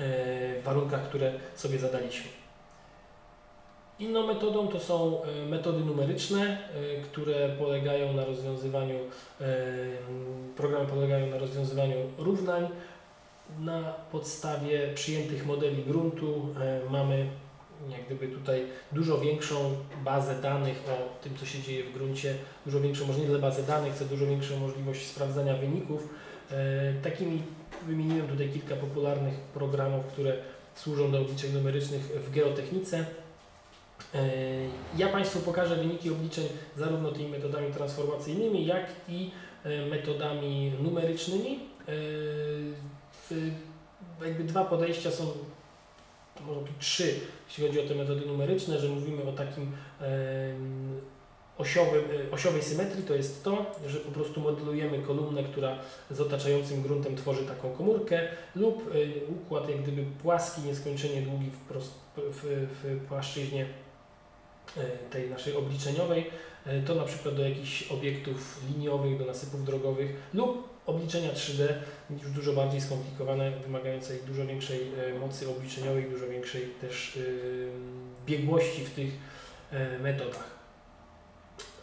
e, warunkach, które sobie zadaliśmy. Inną metodą to są e, metody numeryczne, e, które polegają na rozwiązywaniu, e, programy polegają na rozwiązywaniu równań. Na podstawie przyjętych modeli gruntu mamy jak gdyby tutaj dużo większą bazę danych o tym, co się dzieje w gruncie, dużo większą, może nie tyle bazę danych, co dużo większą możliwość sprawdzania wyników. Takimi wymieniłem tutaj kilka popularnych programów, które służą do obliczeń numerycznych w geotechnice. E, Ja Państwu pokażę wyniki obliczeń zarówno tymi metodami transformacyjnymi, jak i e, metodami numerycznymi. E, Jakby dwa podejścia są, może być trzy, jeśli chodzi o te metody numeryczne, że mówimy o takim em, osiowym, e, osiowej symetrii, to jest to, że po prostu modelujemy kolumnę, która z otaczającym gruntem tworzy taką komórkę lub e, układ jak gdyby płaski, nieskończenie długi w, prost, w, w płaszczyźnie e, tej naszej obliczeniowej, e, to na przykład do jakichś obiektów liniowych, do nasypów drogowych lub obliczenia 3D, już dużo bardziej skomplikowane, wymagające dużo większej e, mocy obliczeniowej, dużo większej też e, biegłości w tych e, metodach.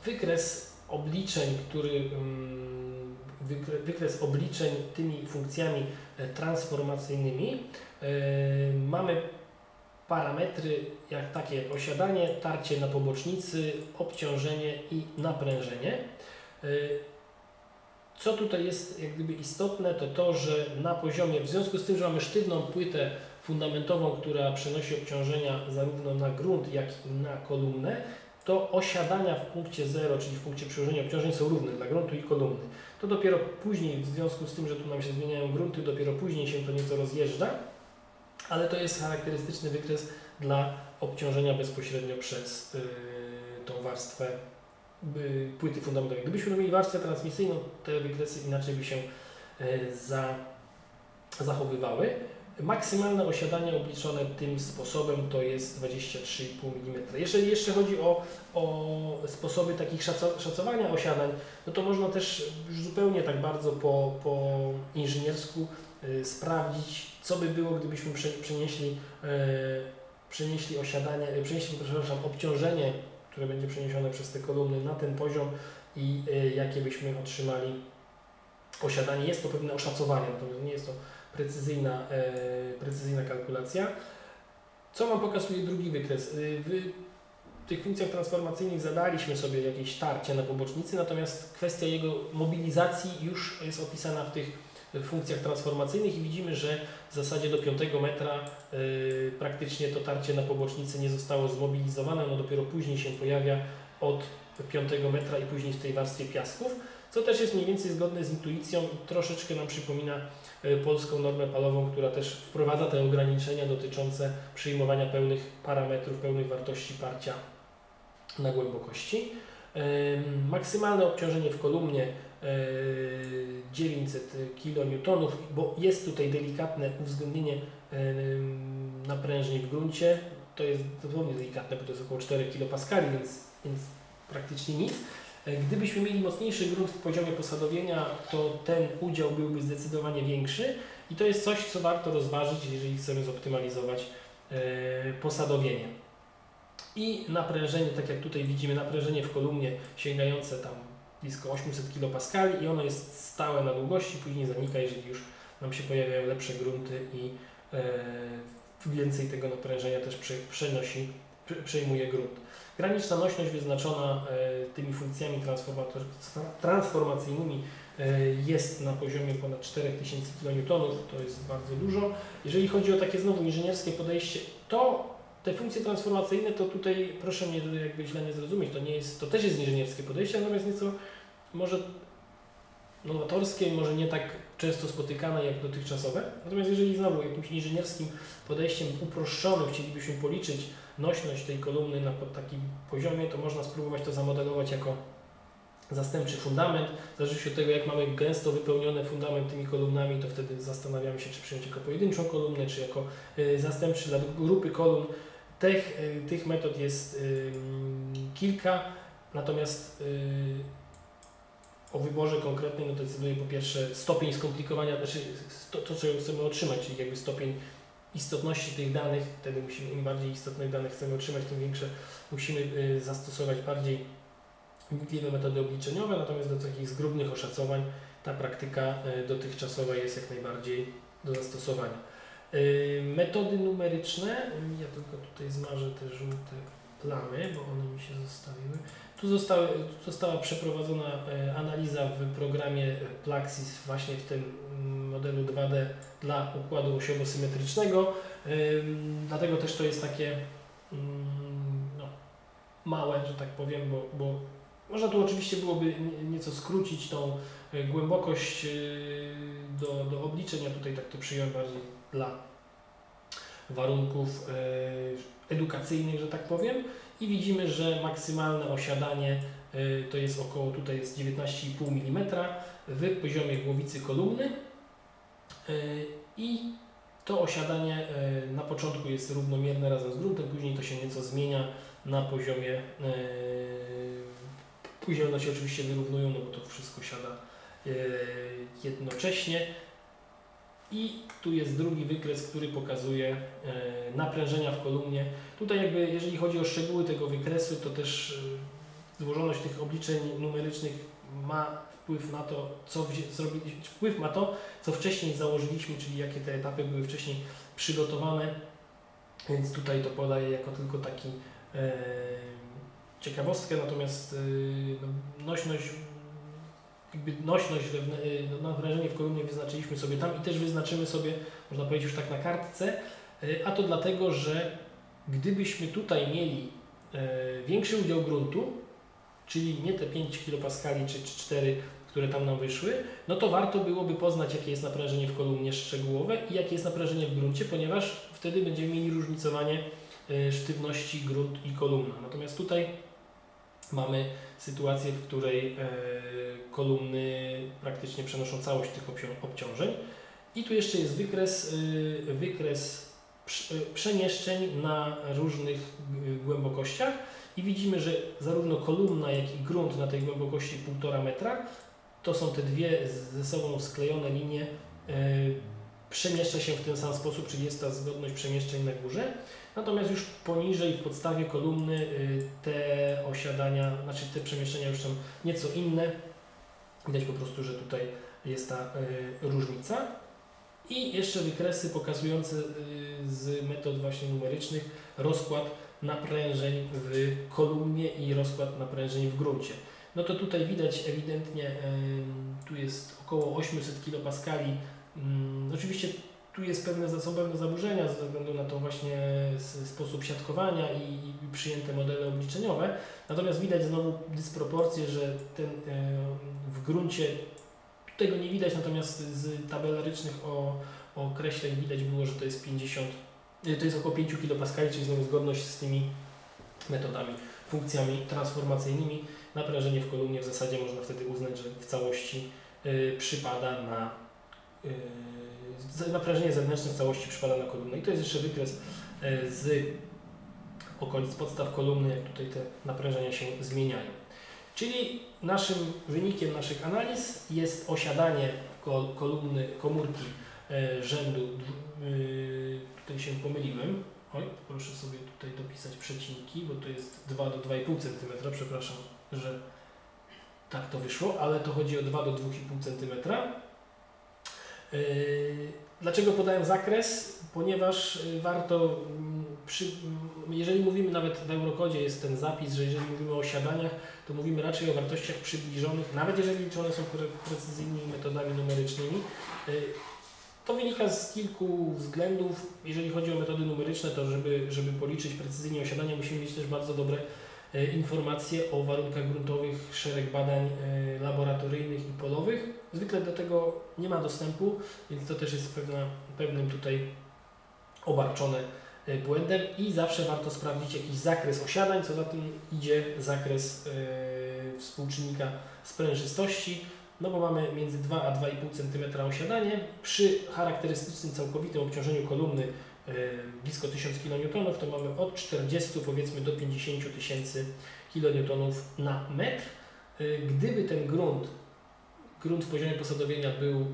Wykres obliczeń, który mm, wykre- wykres obliczeń tymi funkcjami e, transformacyjnymi e, mamy parametry jak takie osiadanie, tarcie na pobocznicy, obciążenie i naprężenie. E, Co tutaj jest jak gdyby istotne, to to, że na poziomie, w związku z tym, że mamy sztywną płytę fundamentową, która przenosi obciążenia zarówno na grunt, jak i na kolumnę, to osiadania w punkcie 0, czyli w punkcie przełożenia obciążeń są równe dla gruntu i kolumny. To dopiero później, w związku z tym, że tu nam się zmieniają grunty, dopiero później się to nieco rozjeżdża, ale to jest charakterystyczny wykres dla obciążenia bezpośrednio przez yy, tą warstwę y, płyty fundamentowej. Gdybyśmy mieli warstwę transmisyjną, te wykresy inaczej by się y, za, zachowywały. Maksymalne osiadanie obliczone tym sposobem to jest 23,5 mm. Jeżeli jeszcze chodzi o, o sposoby takich szaco, szacowania osiadań, no to można też już zupełnie tak bardzo po, po inżyniersku y, sprawdzić, co by było, gdybyśmy prze, przenieśli, y, przenieśli osiadanie, y, przenieśli, przepraszam, obciążenie, które będzie przeniesione przez te kolumny na ten poziom i y, jakie byśmy otrzymali osiadanie. Jest to pewne oszacowanie, natomiast nie jest to precyzyjna, precyzyjna kalkulacja. Co nam pokazuje drugi wykres? Y, W tych funkcjach transformacyjnych zadaliśmy sobie jakieś tarcie na pobocznicy, natomiast kwestia jego mobilizacji już jest opisana w tych funkcjach transformacyjnych i widzimy, że w zasadzie do 5 metra y, praktycznie to tarcie na pobocznicy nie zostało zmobilizowane, ono dopiero później się pojawia od 5 metra i później w tej warstwie piasków, co też jest mniej więcej zgodne z intuicją i troszeczkę nam przypomina y, polską normę palową, która też wprowadza te ograniczenia dotyczące przyjmowania pełnych parametrów, pełnych wartości parcia na głębokości. Ym, Maksymalne obciążenie w kolumnie 900 kN, bo jest tutaj delikatne uwzględnienie ym, naprężeń w gruncie. To jest dosłownie delikatne, bo to jest około 4 kPa, więc, więc praktycznie nic. E, Gdybyśmy mieli mocniejszy grunt w poziomie posadowienia, to ten udział byłby zdecydowanie większy i to jest coś, co warto rozważyć, jeżeli chcemy zoptymalizować e, posadowienie. I naprężenie, tak jak tutaj widzimy, naprężenie w kolumnie sięgające tam blisko 800 kPa i ono jest stałe na długości, później zanika, jeżeli już nam się pojawiają lepsze grunty i e, więcej tego naprężenia też prze, przenosi, prze, przejmuje grunt. Graniczna nośność wyznaczona e, tymi funkcjami transformacyjnymi e, jest na poziomie ponad 4000 kN, to jest bardzo dużo. Jeżeli chodzi o takie znowu inżynierskie podejście, to te funkcje transformacyjne, to tutaj proszę mnie tutaj jakby źle nie zrozumieć, to nie jest, to też jest inżynierskie podejście, natomiast nieco może nowatorskie, może nie tak często spotykane jak dotychczasowe. Natomiast jeżeli znowu jakimś inżynierskim podejściem uproszczonym chcielibyśmy policzyć nośność tej kolumny na takim poziomie, to można spróbować to zamodelować jako zastępczy fundament. W zależności od tego, jak mamy gęsto wypełniony fundament tymi kolumnami, to wtedy zastanawiamy się, czy przyjąć jako pojedynczą kolumnę, czy jako y, zastępczy dla grupy kolumn. Tych, y, tych metod jest y, kilka, natomiast y, o wyborze konkretnym no decyduje po pierwsze stopień skomplikowania, znaczy to, to, chcemy otrzymać, czyli jakby stopień istotności tych danych, wtedy musimy, im bardziej istotnych danych chcemy otrzymać, tym większe musimy zastosować bardziej wnikliwe metody obliczeniowe, natomiast do takich zgrubnych oszacowań ta praktyka dotychczasowa jest jak najbardziej do zastosowania. Y, Metody numeryczne, y, ja tylko tutaj zmarzę te żółte plamy, bo one mi się zostawiły. Tu, tu została przeprowadzona e, analiza w programie Plaxis właśnie w tym mm, modelu 2D dla układu osiowo-symetrycznego. Ym, Dlatego też to jest takie mm, no, małe, że tak powiem, bo, bo można tu oczywiście byłoby nie- nieco skrócić tą e, głębokość e, do, do obliczeń, a tutaj tak to przyjąłem bardziej dla warunków e, edukacyjnych, że tak powiem. I widzimy, że maksymalne osiadanie e, to jest około, tutaj jest 19,5 mm w poziomie głowicy kolumny E, i to osiadanie na początku jest równomierne razem z gruntem, później to się nieco zmienia na poziomie, później one się oczywiście wyrównują, no bo to wszystko siada jednocześnie. I tu jest drugi wykres, który pokazuje e, naprężenia w kolumnie. Tutaj jakby, jeżeli chodzi o szczegóły tego wykresu, to też e, złożoność tych obliczeń numerycznych ma wpływ na to, co zrobiliśmy, wpływ ma to, co wcześniej założyliśmy, czyli jakie te etapy były wcześniej przygotowane, więc tutaj to podaję jako tylko taki e, ciekawostkę, natomiast e, no, nośność nośność, y, no, naprężenie w kolumnie wyznaczyliśmy sobie tam i też wyznaczymy sobie, można powiedzieć już tak na kartce, y, a to dlatego, że gdybyśmy tutaj mieli e, większy udział gruntu, czyli nie te 5 kPa czy, czy 4, które tam nam wyszły, no to warto byłoby poznać, jakie jest naprężenie w kolumnie szczegółowe i jakie jest naprężenie w gruncie, ponieważ wtedy będziemy mieli różnicowanie e, sztywności grunt i kolumna. Natomiast tutaj mamy sytuację, w której e, kolumny praktycznie przenoszą całość tych obcią- obciążeń. I tu jeszcze jest wykres, y, wykres y, przemieszczeń na różnych głębokościach i widzimy, że zarówno kolumna, jak i grunt na tej głębokości 1,5 metra to są te dwie ze sobą sklejone linie przemieszcza się w ten sam sposób, czyli jest ta zgodność przemieszczeń na górze. Natomiast już poniżej w podstawie kolumny y, te osiadania, znaczy te przemieszczenia już są nieco inne. Widać po prostu, że tutaj jest ta y, różnica. I jeszcze wykresy pokazujące y, z metod właśnie numerycznych rozkład naprężeń w kolumnie i rozkład naprężeń w gruncie. No to tutaj widać ewidentnie, tu jest około 800 kPa. Ym, Oczywiście tu jest pewne, pewne zaburzenia ze względu na to właśnie sposób siatkowania i, przyjęte modele obliczeniowe. Natomiast widać znowu dysproporcję, że ten em, w gruncie tego nie widać, natomiast z tabelarycznych określeń widać było, że to jest 50, y, to jest około 5 kPa, czyli znowu zgodność z tymi metodami, funkcjami transformacyjnymi. Naprężenie w kolumnie w zasadzie można wtedy uznać, że w całości y, przypada na naprężenie zewnętrzne w całości przypada na kolumnę. I to jest jeszcze wykres y, z okolic podstaw kolumny, jak tutaj te naprężenia się zmieniają. Czyli naszym wynikiem naszych analiz jest osiadanie ko- kolumny komórki e, rzędu, yy, tutaj się pomyliłem, oj, proszę sobie tutaj dopisać przecinki, bo to jest 2 do 2,5 cm, przepraszam, że tak to wyszło, ale to chodzi o 2 do 2,5 cm. Yy, Dlaczego podałem zakres? Ponieważ y, warto, mm, przy, mm, jeżeli mówimy nawet w Eurokodzie jest ten zapis, że jeżeli mówimy o siadaniach, to mówimy raczej o wartościach przybliżonych, nawet jeżeli liczone są pre- precyzyjnymi metodami numerycznymi. Y, To wynika z kilku względów. Jeżeli chodzi o metody numeryczne, to żeby, żeby policzyć precyzyjnie osiadania, musimy mieć też bardzo dobre e, informacje o warunkach gruntowych, szereg badań e, laboratoryjnych i polowych. Zwykle do tego nie ma dostępu, więc to też jest pewna, pewnym tutaj obarczone e, błędem i zawsze warto sprawdzić jakiś zakres osiadań, co za tym idzie zakres e, współczynnika sprężystości, no bo mamy między 2 a 2,5 cm osiadanie. Przy charakterystycznym całkowitym obciążeniu kolumny e, blisko 1000 kN, to mamy od 40 powiedzmy do 50 tysięcy kN na metr. E, Gdyby ten grunt, grunt w poziomie posadowienia był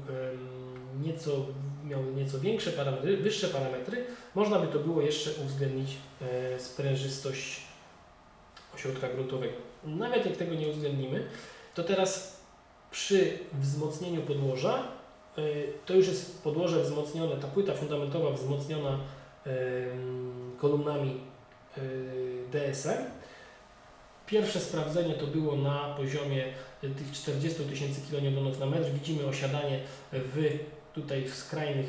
nieco, miał nieco większe parametry, wyższe parametry, można by to było jeszcze uwzględnić e, sprężystość ośrodka gruntowego. Nawet jak tego nie uwzględnimy, to teraz przy wzmocnieniu podłoża, y, to już jest podłoże wzmocnione, ta płyta fundamentowa wzmocniona kolumnami y, DSM. Pierwsze sprawdzenie to było na poziomie y, tych 40 tysięcy kN na metr. Widzimy osiadanie w tutaj w skrajnych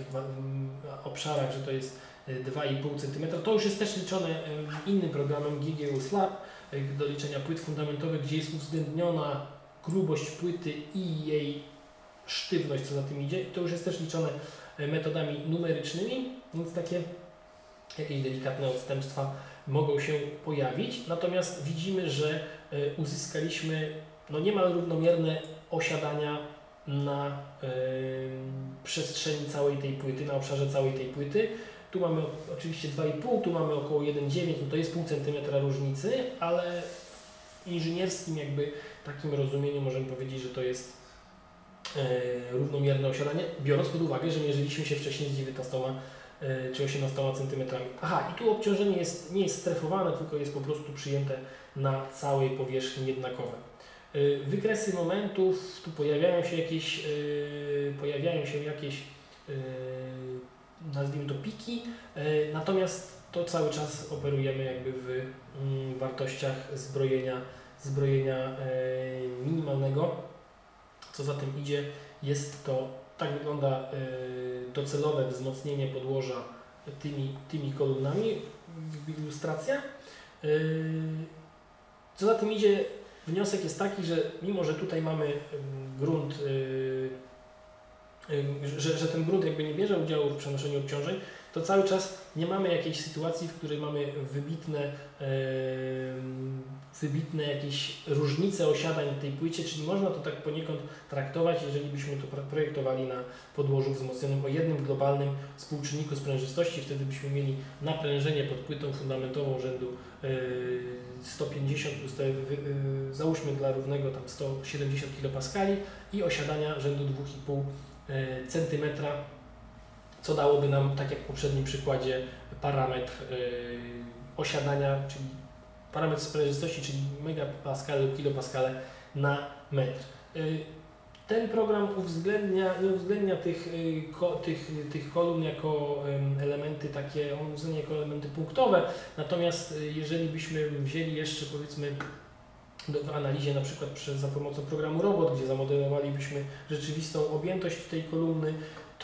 obszarach, że to jest y, 2,5 cm. To już jest też liczone innym programem GGU Slab y, do liczenia płyt fundamentowych, gdzie jest uwzględniona grubość płyty i jej sztywność, co za tym idzie. To już jest też liczone e, metodami numerycznymi, więc takie jakieś delikatne odstępstwa mogą się pojawić. Natomiast widzimy, że e, uzyskaliśmy no niemal równomierne osiadania na e, przestrzeni całej tej płyty, na obszarze całej tej płyty. Tu mamy oczywiście 2,5, tu mamy około 1,9, no to jest pół centymetra różnicy, ale w inżynierskim jakby takim rozumieniu możemy powiedzieć, że to jest równomierne osiadanie, biorąc pod uwagę, że mierzyliśmy się wcześniej z 19 e, czy 18 cm. Aha, i tu obciążenie jest, nie jest strefowane, tylko jest po prostu przyjęte na całej powierzchni jednakowe. E, Wykresy momentów, tu pojawiają się jakieś, e, pojawiają się jakieś e, nazwijmy to piki, e, natomiast to cały czas operujemy jakby w mm, wartościach zbrojenia zbrojenia e, minimalnego. Co za tym idzie, jest to, tak wygląda e, docelowe wzmocnienie podłoża tymi, tymi kolumnami, ilustracja. E, Co za tym idzie, wniosek jest taki, że mimo, że tutaj mamy em, grunt, że, że ten grunt jakby nie bierze udziału w przenoszeniu obciążeń, to cały czas nie mamy jakiejś sytuacji, w której mamy wybitne, wybitne jakieś różnice osiadań na tej płycie, czyli można to tak poniekąd traktować, jeżeli byśmy to pro- projektowali na podłożu wzmocnionym o jednym globalnym współczynniku sprężystości, wtedy byśmy mieli naprężenie pod płytą fundamentową rzędu e, 150 plus te, e, załóżmy dla równego tam 170 kPa i osiadania rzędu 2,5 e, cm, co dałoby nam, tak jak w poprzednim przykładzie, parametr e, osiadania, czyli parametr sprężystości, czyli megapaskale lub kilopaskale na metr. Y, Ten program uwzględnia, nie uwzględnia tych, y, tych, tych kolumn jako em, elementy takie, on uwzględnia jako elementy punktowe, natomiast y, jeżeli byśmy wzięli jeszcze powiedzmy w analizie na przykład za pomocą programu Robot, gdzie zamodelowalibyśmy rzeczywistą objętość tej kolumny,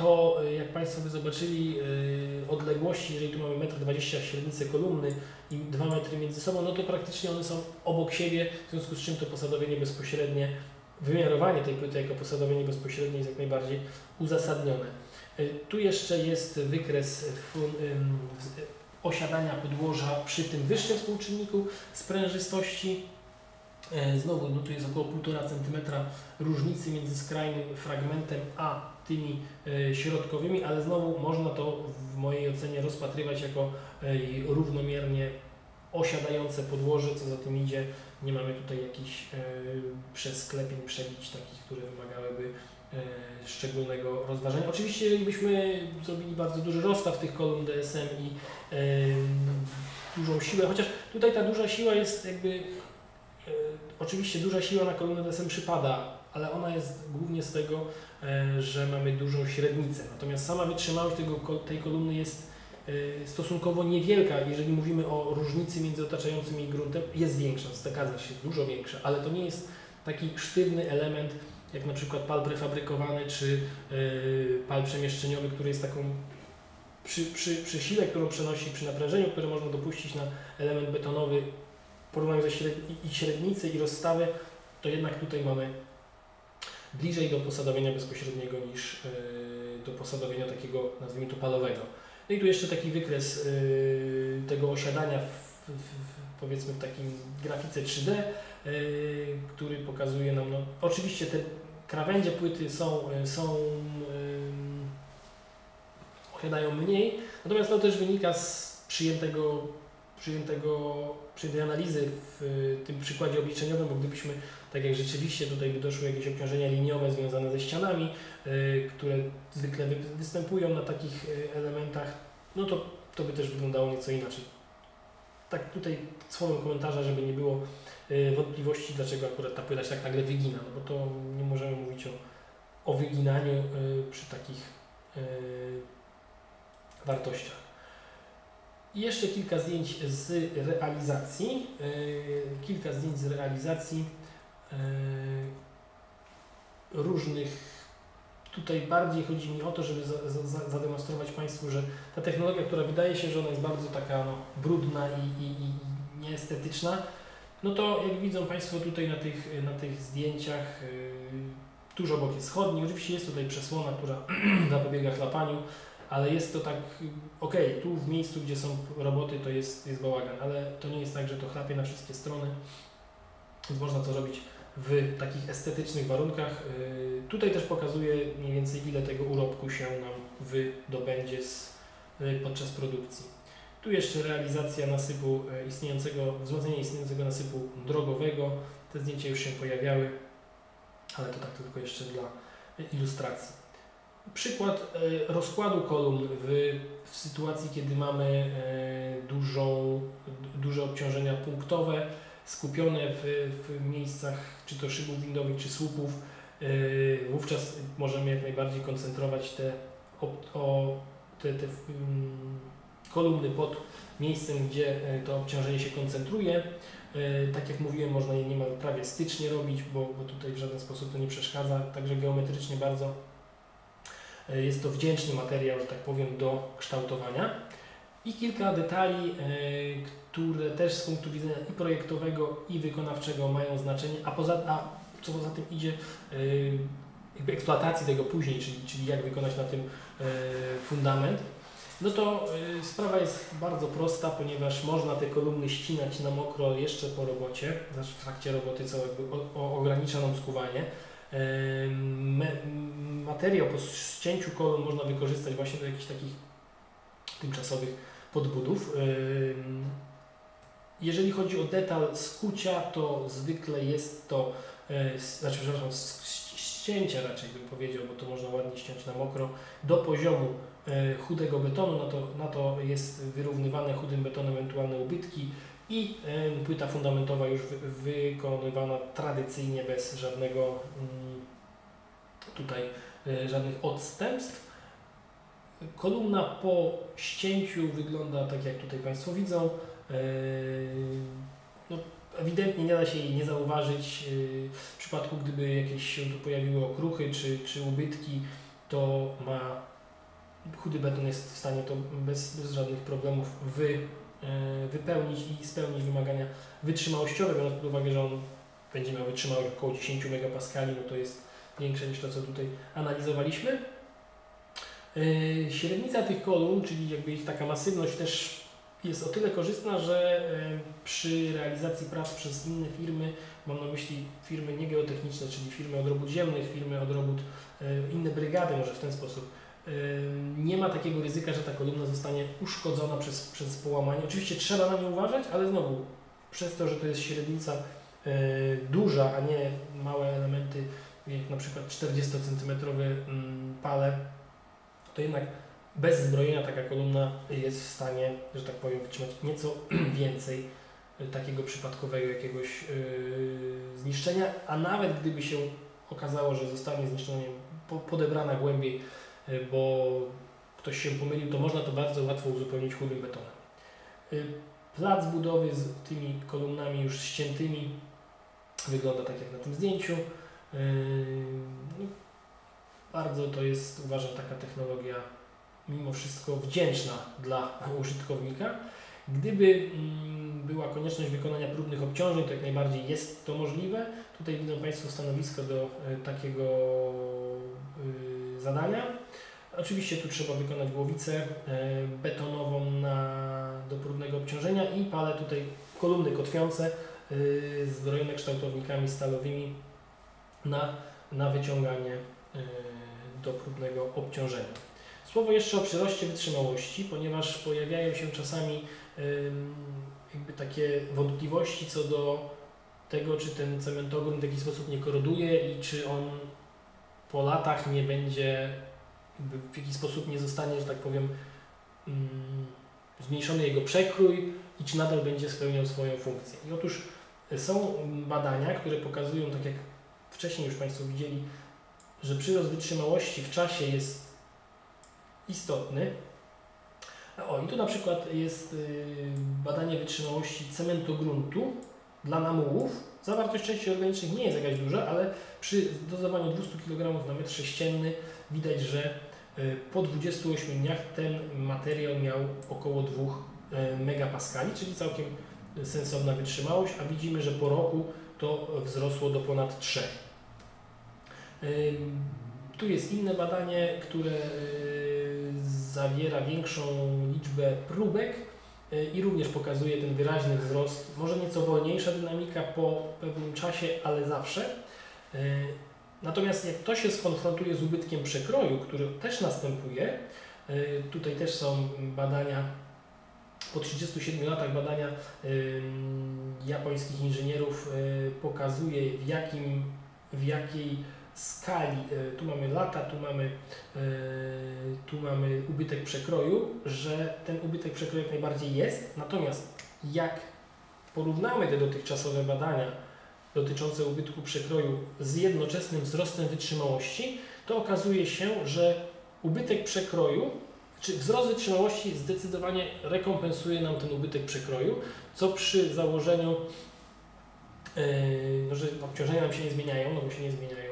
to y, jak Państwo by zobaczyli y, odległości, jeżeli tu mamy 1,20 m średnicy kolumny i 2 metry między sobą, no to praktycznie one są obok siebie, w związku z czym to posadowienie bezpośrednie, wymiarowanie tej płyty jako posadowienie bezpośrednie jest jak najbardziej uzasadnione. Y, Tu jeszcze jest wykres osiadania podłoża przy tym wyższym współczynniku sprężystości. Znowu no tu jest około 1,5 cm różnicy między skrajnym fragmentem a tymi e, środkowymi, ale znowu można to w mojej ocenie rozpatrywać jako e, równomiernie osiadające podłoże, co za tym idzie Nie mamy tutaj jakichś e, przesklepień, przebić takich, które wymagałyby szczególnego rozważenia. Oczywiście, jeżeli byśmy zrobili bardzo duży rozstaw tych kolumn DSM i e, dużą siłę, chociaż tutaj ta duża siła jest jakby, oczywiście duża siła na kolumnę DSM przypada, ale ona jest głównie z tego, że mamy dużą średnicę. Natomiast sama wytrzymałość tego, tej kolumny jest e, stosunkowo niewielka, jeżeli mówimy o różnicy między otaczającym i gruntem, jest większa, zgadza się, dużo większa, ale to nie jest taki sztywny element, jak na przykład pal prefabrykowany czy e, pal przemieszczeniowy, który jest taką przy, przy, przy sile, którą przenosi, przy naprężeniu, które można dopuścić na element betonowy średni, i średnicy i rozstawy, to jednak tutaj mamy bliżej do posadowienia bezpośredniego niż yy, do posadowienia takiego, nazwijmy to, palowego. No i tu jeszcze taki wykres yy, tego osiadania w, w, powiedzmy w takim grafice 3D, yy, który pokazuje nam, no oczywiście te krawędzie płyty są, są osiadają mniej, natomiast to też wynika z przyjętego, przyjętego, przyjętej analizy w tym przykładzie obliczeniowym, bo gdybyśmy, tak jak rzeczywiście tutaj doszły jakieś obciążenia liniowe związane ze ścianami, y, które zwykle wy, występują na takich y, elementach, no to, to by też wyglądało nieco inaczej. Tak tutaj słowem komentarza, żeby nie było y, wątpliwości, dlaczego akurat ta płyta się tak nagle wygina, no bo to nie możemy mówić o, o wyginaniu przy takich wartościach. I jeszcze kilka zdjęć z realizacji. Kilka zdjęć z realizacji różnych. Tutaj bardziej chodzi mi o to, żeby za, za, zademonstrować Państwu, że ta technologia, która wydaje się, że ona jest bardzo taka no, brudna i, i, i nieestetyczna, no to jak widzą Państwo tutaj na tych, na tych zdjęciach, yy, tuż obok jest chodnik. Oczywiście jest tutaj przesłona, która zapobiega chlapaniu ale jest to tak, ok, tu w miejscu, gdzie są roboty, to jest, jest bałagan, ale to nie jest tak, że to chlapie na wszystkie strony, więc można to robić w takich estetycznych warunkach. Yy, tutaj też pokazuje mniej więcej ile tego urobku się nam wydobędzie z, yy, podczas produkcji. Tu jeszcze realizacja nasypu yy, istniejącego, wzmocnienie istniejącego nasypu drogowego. Te zdjęcia już się pojawiały, ale to tak tylko jeszcze dla ilustracji. Przykład rozkładu kolumn w, w sytuacji, kiedy mamy dużą, duże obciążenia punktowe skupione w, w miejscach czy to szybów windowych, czy słupów. E, wówczas możemy jak najbardziej koncentrować te, o, te, te um, kolumny pod miejscem, gdzie to obciążenie się koncentruje. Tak jak mówiłem, można je niemal prawie stycznie robić, bo, bo tutaj w żaden sposób to nie przeszkadza, także geometrycznie bardzo jest to wdzięczny materiał, że tak powiem, do kształtowania. I kilka detali, które też z punktu widzenia i projektowego, i wykonawczego mają znaczenie, a, poza, a co poza tym idzie, jakby eksploatacji tego później, czyli, czyli jak wykonać na tym fundament. No to sprawa jest bardzo prosta, ponieważ można te kolumny ścinać na mokro jeszcze po robocie, znaczy w trakcie roboty, co jakby ogranicza nam skuwanie materiał po ścięciu kolumn można wykorzystać właśnie do jakichś takich tymczasowych podbudów. Jeżeli chodzi o detal skucia, to zwykle jest to, e, znaczy przepraszam, ścięcia raczej bym powiedział, bo to można ładnie ściąć na mokro, do poziomu e, chudego betonu, na to, na to jest wyrównywane chudym betonem ewentualne ubytki i płyta fundamentowa już wykonywana tradycyjnie bez żadnego mm, tutaj e, żadnych odstępstw. Kolumna po ścięciu wygląda tak jak tutaj Państwo widzą. E, no, ewidentnie nie da się jej nie zauważyć. E, w przypadku gdyby jakieś się tu pojawiły okruchy czy, czy ubytki, to ma chudy beton jest w stanie to bez, bez żadnych problemów wy E, wypełnić i spełnić wymagania wytrzymałościowe, biorąc pod uwagę, że on będzie miał wytrzymałość około 10 megapaskali, no to jest większe niż to, co tutaj analizowaliśmy. Średnica tych kolumn, czyli jakby ich taka masywność też jest o tyle korzystna, że e, przy realizacji prac przez inne firmy, mam na myśli firmy niegeotechniczne, czyli firmy od robót ziemnych, firmy od robót, inne brygady może w ten sposób, nie ma takiego ryzyka, że ta kolumna zostanie uszkodzona przez, przez połamanie. Oczywiście trzeba na nie uważać, ale znowu, przez to, że to jest średnica duża, a nie małe elementy, jak na przykład 40 cm pale, to jednak bez zbrojenia taka kolumna jest w stanie, że tak powiem, wytrzymać nieco więcej takiego przypadkowego jakiegoś yy, zniszczenia, a nawet gdyby się okazało, że zostanie zniszczona, podebrana głębiej, yy, bo ktoś się pomylił, to można to bardzo łatwo uzupełnić chudym betonem. Yy, plac budowy z tymi kolumnami już ściętymi wygląda tak jak na tym zdjęciu. Yy, no, bardzo to jest, uważam, taka technologia mimo wszystko wdzięczna dla użytkownika. Gdyby mm, była konieczność wykonania próbnych obciążeń, to jak najbardziej jest to możliwe. Tutaj widzą Państwo stanowisko do e, takiego e, zadania. Oczywiście tu trzeba wykonać głowicę e, betonową na, do próbnego obciążenia i palę tutaj kolumny kotwiące zbrojone kształtownikami stalowymi na, na wyciąganie do próbnego obciążenia. Słowo jeszcze o przyroście wytrzymałości, ponieważ pojawiają się czasami jakby takie wątpliwości co do tego, czy ten cementogrum w jakiś sposób nie koroduje i czy on po latach nie będzie, w jakiś sposób nie zostanie, że tak powiem, zmniejszony jego przekrój i czy nadal będzie spełniał swoją funkcję. I otóż są badania, które pokazują, tak jak wcześniej już Państwo widzieli, że przyrost wytrzymałości w czasie jest istotny. O, i tu na przykład jest y, badanie wytrzymałości cementu gruntu dla namułów. Zawartość części organicznych nie jest jakaś duża, ale przy dozowaniu 200 kg na metr sześcienny widać, że y, po 28 dniach ten materiał miał około 2 y, megapaskali, czyli całkiem sensowna wytrzymałość, a widzimy, że po roku to wzrosło do ponad 3. Tu jest inne badanie, które zawiera większą liczbę próbek y, i również pokazuje ten wyraźny wzrost, może nieco wolniejsza dynamika po pewnym czasie, ale zawsze. Y, natomiast jak to się skonfrontuje z ubytkiem przekroju, który też następuje, y, tutaj też są badania, po 37 latach badania japońskich inżynierów pokazuje w, jakim, w jakiej skali, e, tu mamy lata, tu mamy, e, tu mamy ubytek przekroju, że ten ubytek przekroju jak najbardziej jest, natomiast jak porównamy te dotychczasowe badania dotyczące ubytku przekroju z jednoczesnym wzrostem wytrzymałości, to okazuje się, że ubytek przekroju, czy wzrost wytrzymałości zdecydowanie rekompensuje nam ten ubytek przekroju, co przy założeniu, yy, że obciążenia nam się nie zmieniają, no bo się nie zmieniają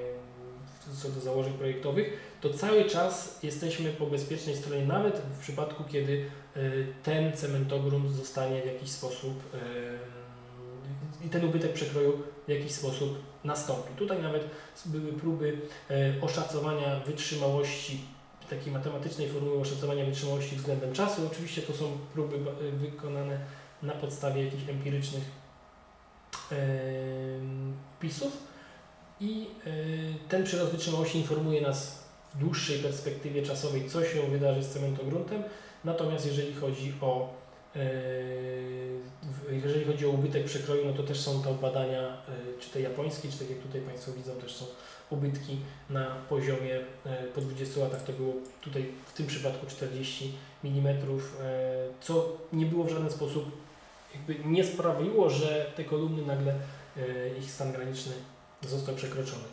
co do założeń projektowych, to cały czas jesteśmy po bezpiecznej stronie, nawet w przypadku, kiedy e, ten cementogrum zostanie w jakiś sposób e, i ten ubytek przekroju w jakiś sposób nastąpi. Tutaj nawet były próby e, oszacowania wytrzymałości, takiej matematycznej formuły oszacowania wytrzymałości względem czasu. Oczywiście to są próby wykonane na podstawie jakichś empirycznych wpisów i y, ten przyrost wytrzymałości informuje nas w dłuższej perspektywie czasowej, co się wydarzy z cementogruntem. Natomiast jeżeli chodzi o y, jeżeli chodzi o ubytek przekroju, no to też są to badania, y, czy te japońskie, czy tak jak tutaj Państwo widzą, też są ubytki na poziomie po 20 latach to było tutaj w tym przypadku 40 mm, co nie było w żaden sposób, jakby nie sprawiło, że te kolumny nagle ich stan graniczny został przekroczony.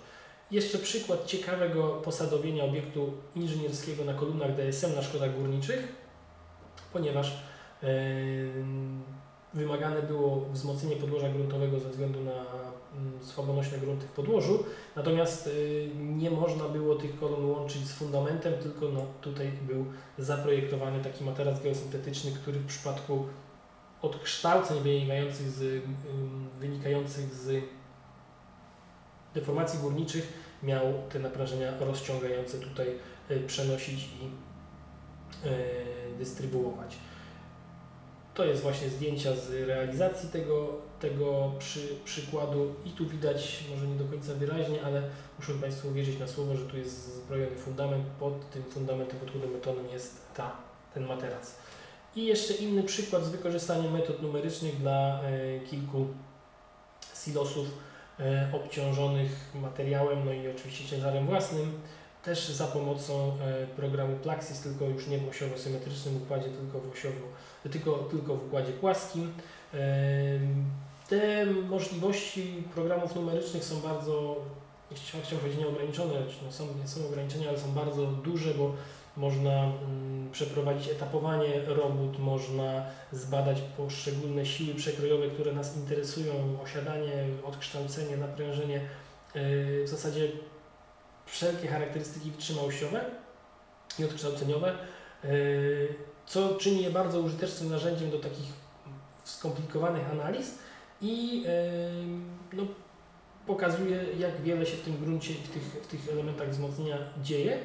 Jeszcze przykład ciekawego posadowienia obiektu inżynierskiego na kolumnach DSM na szkodach górniczych, ponieważ yy, wymagane było wzmocnienie podłoża gruntowego ze względu na yy, słabonośne grunty w podłożu, natomiast yy, nie można było tych kolumn łączyć z fundamentem, tylko no, tutaj był zaprojektowany taki materac geosyntetyczny, który w przypadku odkształceń wynikających z, wynikających z deformacji górniczych miał te naprężenia rozciągające tutaj e, przenosić i e, dystrybuować. To jest właśnie zdjęcia z realizacji tego, tego przy, przykładu i tu widać, może nie do końca wyraźnie, ale muszę Państwu uwierzyć na słowo, że tu jest zbrojony fundament, pod tym fundamentem, pod chudym betonem jest ta, ten materac. I jeszcze inny przykład z wykorzystaniem metod numerycznych dla e, kilku silosów obciążonych materiałem, no i oczywiście ciężarem własnym, też za pomocą e, programu Plaxis, tylko już nie w osiowo-symetrycznym układzie, tylko w, osiowo, tylko, tylko w układzie płaskim. E, te możliwości programów numerycznych są bardzo, chciałbym powiedzieć nieograniczone, no są, są ograniczenia, ale są bardzo duże, bo można mm, przeprowadzić etapowanie robót, można zbadać poszczególne siły przekrojowe, które nas interesują, osiadanie, odkształcenie, naprężenie, yy, w zasadzie wszelkie charakterystyki wytrzymałościowe i odkształceniowe, yy, co czyni je bardzo użytecznym narzędziem do takich skomplikowanych analiz i yy, no, pokazuje, jak wiele się w tym gruncie w tych, w tych elementach wzmocnienia dzieje.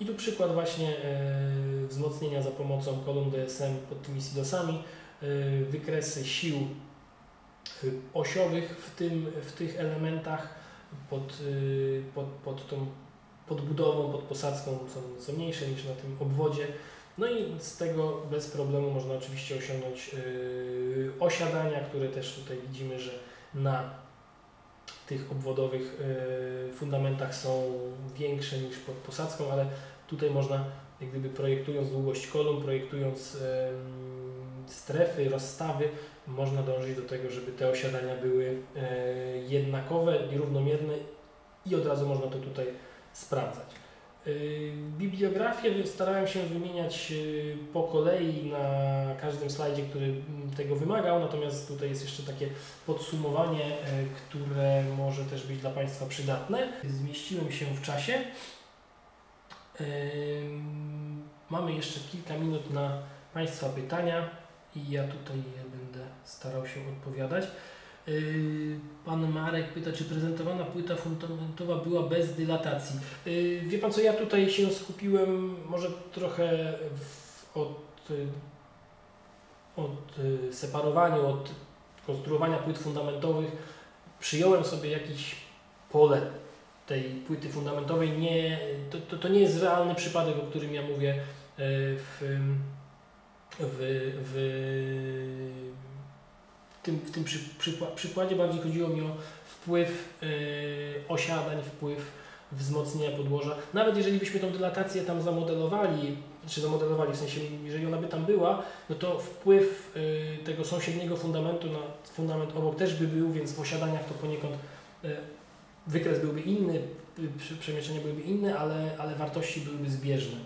I tu przykład właśnie e, wzmocnienia za pomocą kolumn DSM pod tymi silosami, e, wykresy sił e, osiowych w, tym, w tych elementach pod, pod, pod tą podbudową, pod posadzką są mniejsze niż na tym obwodzie. No i z tego bez problemu można oczywiście osiągnąć osiadania, które też tutaj widzimy, że na tych obwodowych fundamentach są większe niż pod posadzką, ale Tutaj można, jak gdyby projektując długość kolumn, projektując strefy, rozstawy, można dążyć do tego, żeby te osiadania były e, jednakowe, równomierne i od razu można to tutaj sprawdzać. E, bibliografię starałem się wymieniać e, po kolei na każdym slajdzie, który tego wymagał, natomiast tutaj jest jeszcze takie podsumowanie, które może też być dla Państwa przydatne. Zmieściłem się w czasie. Mamy jeszcze kilka minut na Państwa pytania i ja tutaj będę starał się odpowiadać. Yy, pan Marek pyta, czy prezentowana płyta fundamentowa była bez dylatacji. Yy, wie Pan co, ja tutaj się skupiłem może trochę w, od, od separowaniu, od konstruowania płyt fundamentowych. Przyjąłem sobie jakiś pole tej płyty fundamentowej, nie, to, to, to nie jest realny przypadek, o którym ja mówię e, w, w, w tym, w tym przy, przykładzie. Bardziej chodziło mi o wpływ e, osiadań, wpływ wzmocnienia podłoża. Nawet jeżeli byśmy tą dylatację tam zamodelowali, czy zamodelowali, w sensie, jeżeli ona by tam była, no to wpływ e, tego sąsiedniego fundamentu na fundament obok też by był, więc w osiadaniach to poniekąd wykres byłby inny, przemieszczenia byłyby inne, ale, ale wartości byłyby zbieżne.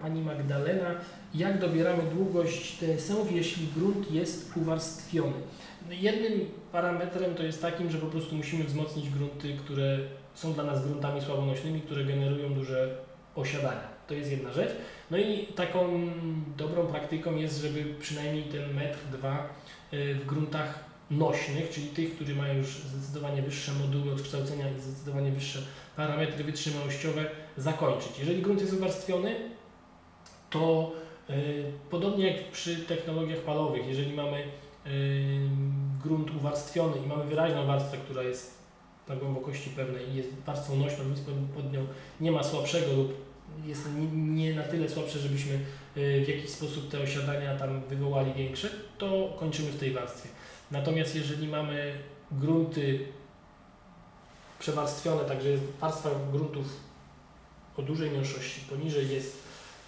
Pani Magdalena, jak dobieramy długość TSM, jeśli grunt jest uwarstwiony? Jednym parametrem to jest takim, że po prostu musimy wzmocnić grunty, które są dla nas gruntami słabonośnymi, które generują duże osiadania. To jest jedna rzecz. No i taką dobrą praktyką jest, żeby przynajmniej ten metr, dwa y, w gruntach nośnych, czyli tych, które mają już zdecydowanie wyższe moduły odkształcenia i zdecydowanie wyższe parametry wytrzymałościowe, zakończyć. Jeżeli grunt jest uwarstwiony, to y, podobnie jak przy technologiach palowych, jeżeli mamy y, grunt uwarstwiony i mamy wyraźną warstwę, która jest na głębokości pewnej i jest warstwą nośną, nic pod nią nie ma słabszego lub jest nie, nie na tyle słabsze, żebyśmy y, w jakiś sposób te osiadania tam wywołali większe, to kończymy w tej warstwie. Natomiast jeżeli mamy grunty przewarstwione, także jest warstwa gruntów o dużej mniejszości, poniżej jest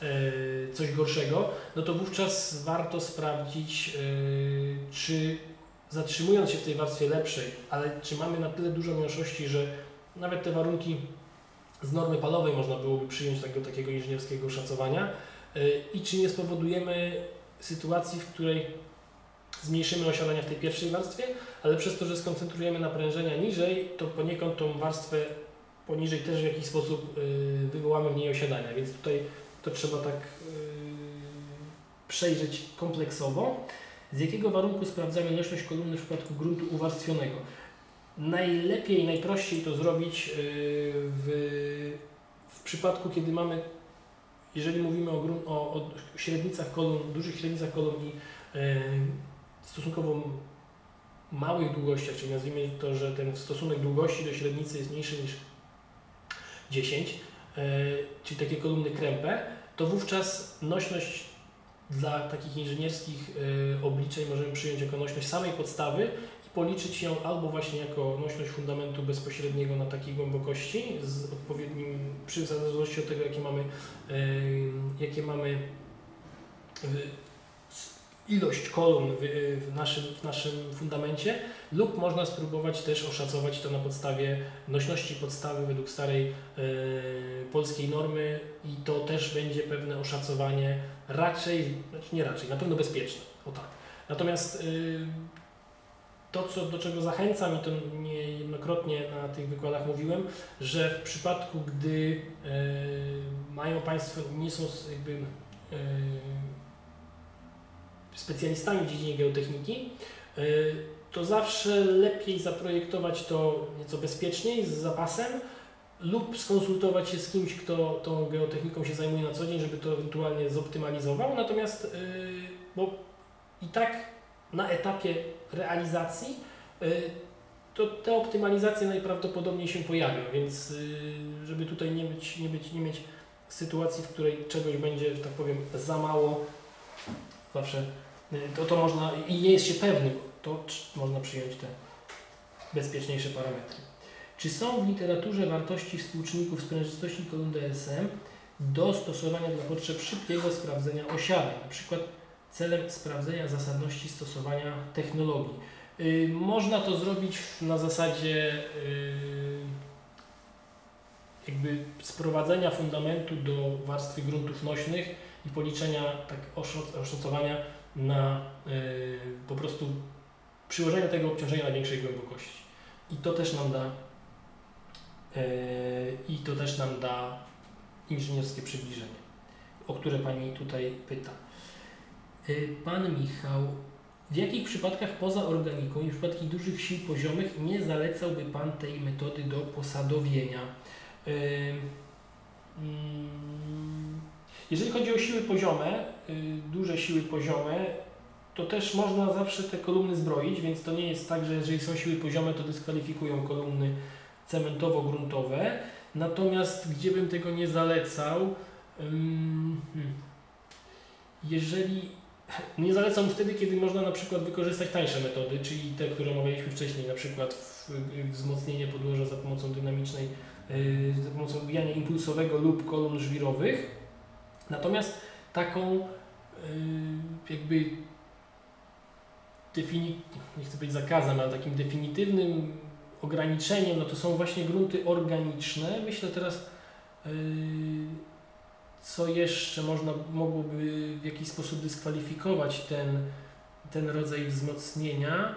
e, coś gorszego, no to wówczas warto sprawdzić, e, czy zatrzymując się w tej warstwie lepszej, ale czy mamy na tyle dużo mniejszości, że nawet te warunki z normy palowej można byłoby przyjąć do takiego inżynierskiego szacowania e, i czy nie spowodujemy sytuacji, w której zmniejszymy osiadania w tej pierwszej warstwie, ale przez to, że skoncentrujemy naprężenia niżej, to poniekąd tą warstwę poniżej też w jakiś sposób yy, wywołamy mniej osiadania, więc tutaj to trzeba tak yy, przejrzeć kompleksowo. Z jakiego warunku sprawdzamy nośność kolumny w przypadku gruntu uwarstwionego? Najlepiej, najprościej to zrobić yy, w, w przypadku, kiedy mamy, jeżeli mówimy o, o, o średnicach kolumn, dużych średnicach kolumn i stosunkowo małych długościach, czyli nazwijmy to, że ten stosunek długości do średnicy jest mniejszy niż 10, e, czyli takie kolumny krępe, to wówczas nośność dla takich inżynierskich y, obliczeń możemy przyjąć jako nośność samej podstawy i policzyć ją albo właśnie jako nośność fundamentu bezpośredniego na takiej głębokości z odpowiednim, przy zależności od tego jakie mamy, y, jakie mamy ilość kolumn w, w, naszym, w naszym fundamencie lub można spróbować też oszacować to na podstawie nośności podstawy według starej y, polskiej normy i to też będzie pewne oszacowanie raczej, znaczy nie raczej, na pewno bezpieczne. O tak. Natomiast y, to, co, do czego zachęcam i to niejednokrotnie na tych wykładach mówiłem, że w przypadku, gdy y, mają Państwo, nie są jakby specjalistami w dziedzinie geotechniki, to zawsze lepiej zaprojektować to nieco bezpieczniej, z zapasem, lub skonsultować się z kimś, kto tą geotechniką się zajmuje na co dzień, żeby to ewentualnie zoptymalizował. Natomiast, yy, bo i tak na etapie realizacji yy, to te optymalizacje najprawdopodobniej się pojawią, więc żeby tutaj nie, być, nie, być, nie mieć sytuacji, w której czegoś będzie, że tak powiem, za mało, zawsze to, to można i nie jest się pewnym, to można przyjąć te bezpieczniejsze parametry. Czy są w literaturze wartości współczynników sprężystości kolumn DSM do stosowania dla potrzeb szybkiego sprawdzenia osiadeń, na przykład celem sprawdzenia zasadności stosowania technologii? Yy, można to zrobić na zasadzie yy, jakby sprowadzenia fundamentu do warstwy gruntów nośnych i policzenia, tak oszacowania na yy, po prostu przyłożenia tego obciążenia na większej głębokości. I to też nam da Yy, i to też nam da inżynierskie przybliżenie, o które Pani tutaj pyta. Yy, pan Michał, w jakich przypadkach poza organiką i w przypadku dużych sił poziomych nie zalecałby Pan tej metody do posadowienia? Yy, mm, jeżeli chodzi o siły poziome, duże siły poziome, to też można zawsze te kolumny zbroić, więc to nie jest tak, że jeżeli są siły poziome, to dyskwalifikują kolumny cementowo-gruntowe. Natomiast gdzie bym tego nie zalecał, hmm, jeżeli nie zalecam wtedy, kiedy można na przykład wykorzystać tańsze metody, czyli te, które omawialiśmy wcześniej, na przykład wzmocnienie podłoża za pomocą dynamicznej, y, za pomocą ubijania impulsowego lub kolumn żwirowych. Natomiast taką y, jakby defini- nie chcę być zakazem, ale takim definitywnym ograniczeniem, no to są właśnie grunty organiczne. Myślę teraz, yy, co jeszcze można, mogłoby w jakiś sposób dyskwalifikować ten, ten rodzaj wzmocnienia.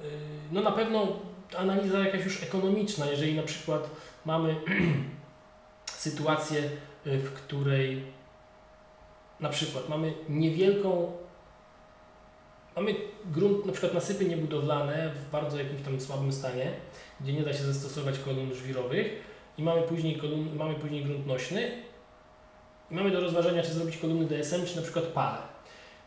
Yy, no na pewno analiza jakaś już ekonomiczna, jeżeli na przykład mamy sytuację, yy, w której na przykład mamy niewielką Mamy grunt, na przykład nasypy niebudowlane w bardzo jakimś tam słabym stanie, gdzie nie da się zastosować kolumn żwirowych i mamy później, kolumn, mamy później grunt nośny i mamy do rozważenia, czy zrobić kolumny DSM, czy na przykład pale.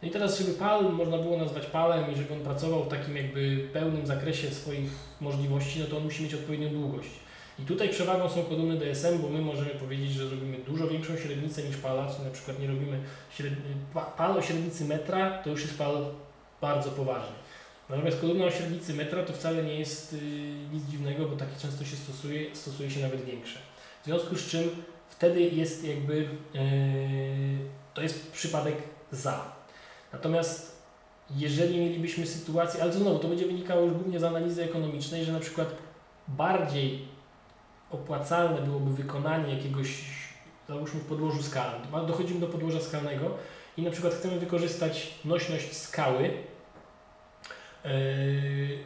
No i teraz, żeby pal można było nazwać palem i żeby on pracował w takim jakby pełnym zakresie swoich możliwości, no to on musi mieć odpowiednią długość. I tutaj przewagą są kolumny DSM, bo my możemy powiedzieć, że robimy dużo większą średnicę niż pala, czyli na przykład nie robimy średni, pal o średnicy metra, to już jest pal bardzo poważny. Natomiast kolumna o średnicy metra to wcale nie jest y, nic dziwnego, bo takie często się stosuje, stosuje się nawet większe. W związku z czym wtedy jest jakby, yy, to jest przypadek za. Natomiast jeżeli mielibyśmy sytuację, ale znowu, to będzie wynikało już głównie z analizy ekonomicznej, że na przykład bardziej opłacalne byłoby wykonanie jakiegoś, załóżmy w podłożu skalnym, dochodzimy do podłoża skalnego, i na przykład chcemy wykorzystać nośność skały, yy,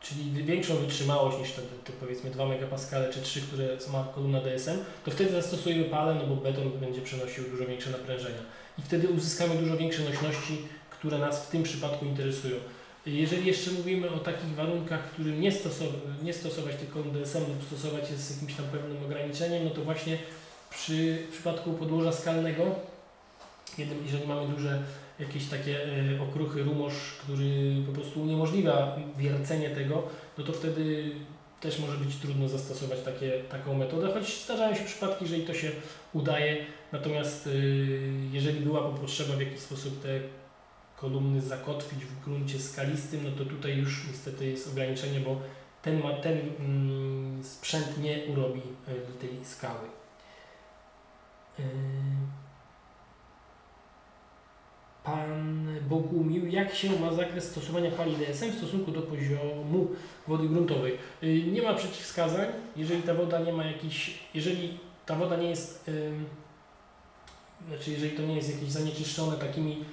czyli większą wytrzymałość niż te, te powiedzmy 2 MPa czy 3, które ma kolumna DSM, to wtedy zastosujemy palę, no bo beton będzie przenosił dużo większe naprężenia. I wtedy uzyskamy dużo większe nośności, które nas w tym przypadku interesują. Jeżeli jeszcze mówimy o takich warunkach, w którym nie, stosow nie stosować tych DSM lub stosować je z jakimś tam pewnym ograniczeniem, no to właśnie przy, w przypadku podłoża skalnego jeżeli mamy duże jakieś takie e, okruchy, rumosz, który po prostu uniemożliwia wiercenie tego, no to wtedy też może być trudno zastosować takie, taką metodę, choć zdarzają się przypadki, że i to się udaje. Natomiast y, jeżeli byłaby potrzeba w jakiś sposób te kolumny zakotwić w gruncie skalistym, no to tutaj już niestety jest ograniczenie, bo ten, ma, ten mm, sprzęt nie urobi y, tej skały. Y, Pan Bogumił, jak się ma zakres stosowania pali DSM w stosunku do poziomu wody gruntowej? Y, Nie ma przeciwwskazań, jeżeli ta woda nie ma jakichś, jeżeli ta woda nie jest, ym, znaczy jeżeli to nie jest jakieś zanieczyszczone takimi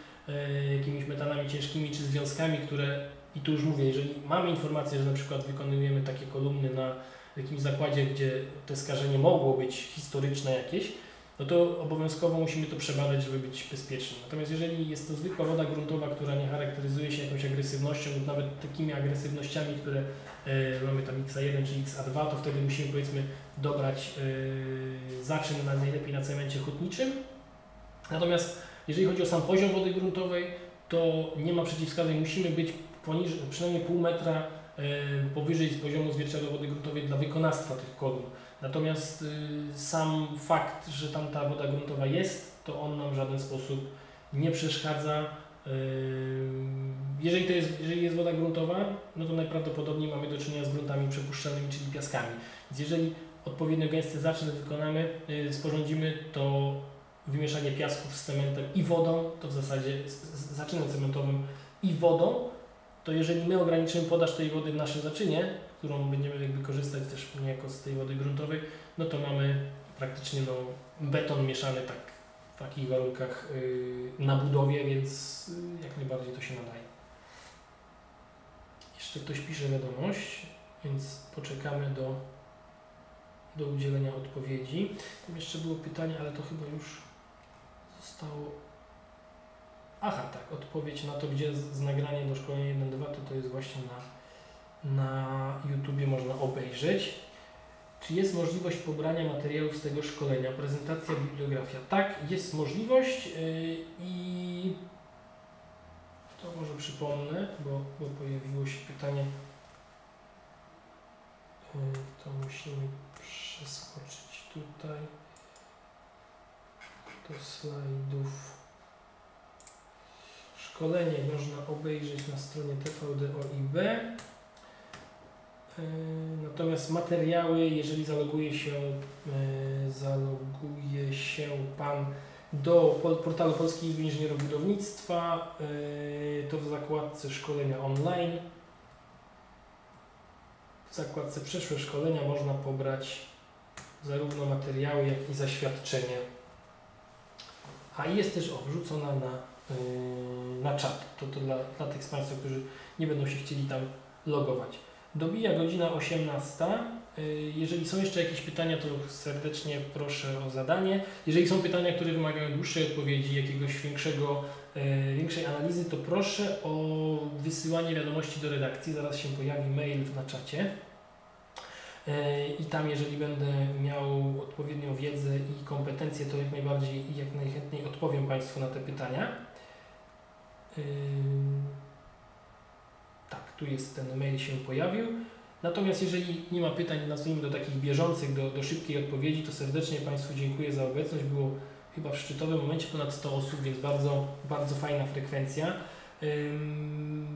jakimiś metalami ciężkimi czy związkami, które, i tu już mówię, jeżeli mamy informację, że na przykład wykonujemy takie kolumny na jakimś zakładzie, gdzie to skażenie mogło być historyczne jakieś, no to obowiązkowo musimy to przebadać, żeby być bezpiecznym. Natomiast jeżeli jest to zwykła woda gruntowa, która nie charakteryzuje się jakąś agresywnością lub nawet takimi agresywnościami, które e, mamy tam XA1 czy XA2, to wtedy musimy powiedzmy dobrać e, zaczyn na, najlepiej na cemencie hutniczym. Natomiast jeżeli chodzi o sam poziom wody gruntowej, to nie ma przeciwwskazań, musimy być poniżej, przynajmniej pół metra e, powyżej poziomu zwierciadła wody gruntowej dla wykonawstwa tych kolumn. Natomiast y, sam fakt, że tam ta woda gruntowa jest, to on nam w żaden sposób nie przeszkadza. Y, jeżeli, to jest, jeżeli jest woda gruntowa, no to najprawdopodobniej mamy do czynienia z gruntami przepuszczalnymi, czyli piaskami. Więc jeżeli odpowiednio gęsty zaczyn wykonamy, y, sporządzimy, to wymieszanie piasków z cementem i wodą, to w zasadzie z, z zaczynem cementowym i wodą, to jeżeli my ograniczymy podaż tej wody w naszym zaczynie, którą będziemy jakby korzystać też niejako z tej wody gruntowej, no to mamy praktycznie no, beton mieszany tak w takich warunkach yy, na budowie, więc yy, jak najbardziej to się nadaje. Jeszcze ktoś pisze wiadomość, więc poczekamy do, do udzielenia odpowiedzi. Tam jeszcze było pytanie, ale to chyba już zostało Aha, tak, odpowiedź na to, gdzie z, nagranie do szkolenia 1.2, to, to jest właśnie na, na YouTubie można obejrzeć. Czy jest możliwość pobrania materiałów z tego szkolenia? Prezentacja, bibliografia. Tak, jest możliwość yy, i to może przypomnę, bo, bo pojawiło się pytanie. Yy, to musimy przeskoczyć tutaj do slajdów. Szkolenie można obejrzeć na stronie TVDOIB. Natomiast materiały, jeżeli zaloguje się, e, zaloguje się Pan do portalu Polskiej Izby Inżynierów Budownictwa, e, to w zakładce szkolenia online. W zakładce przeszłe szkolenia można pobrać zarówno materiały, jak i zaświadczenie. A jest też o, wrzucona na Yy, na czat. To, to dla, dla tych z Państwa, którzy nie będą się chcieli tam logować. Dobija godzina 18. Yy, jeżeli są jeszcze jakieś pytania, to serdecznie proszę o zadanie. Jeżeli są pytania, które wymagają dłuższej odpowiedzi, jakiegoś większego, yy, większej analizy, to proszę o wysyłanie wiadomości do redakcji. Zaraz się pojawi mail na czacie. I tam, jeżeli będę miał odpowiednią wiedzę i kompetencje, to jak najbardziej i jak najchętniej odpowiem Państwu na te pytania. Tak, tu jest ten mail się pojawił. Natomiast jeżeli nie ma pytań, nazwijmy do takich bieżących, do, do szybkiej odpowiedzi, to serdecznie Państwu dziękuję za obecność. Było chyba w szczytowym momencie ponad 100 osób, więc bardzo, bardzo fajna frekwencja.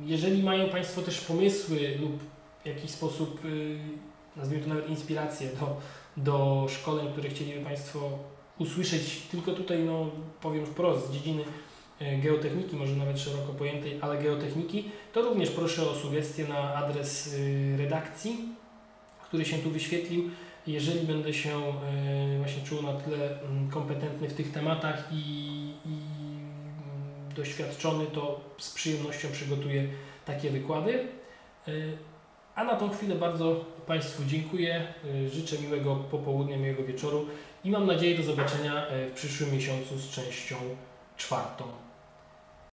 Jeżeli mają Państwo też pomysły lub w jakiś sposób, y, nazwijmy to nawet inspiracje do, do szkoleń, które chcieliby Państwo usłyszeć, tylko tutaj no, powiem wprost, z dziedziny E, geotechniki, może nawet szeroko pojętej, ale geotechniki, to również proszę o sugestie na adres y, redakcji, który się tu wyświetlił. Jeżeli będę się e, właśnie czuł na tyle mm, kompetentny w tych tematach i, i mm, doświadczony, to z przyjemnością przygotuję takie wykłady. E, a na tą chwilę bardzo Państwu dziękuję. Życzę miłego popołudnia, miłego wieczoru i mam nadzieję do zobaczenia w przyszłym miesiącu z częścią czwartą.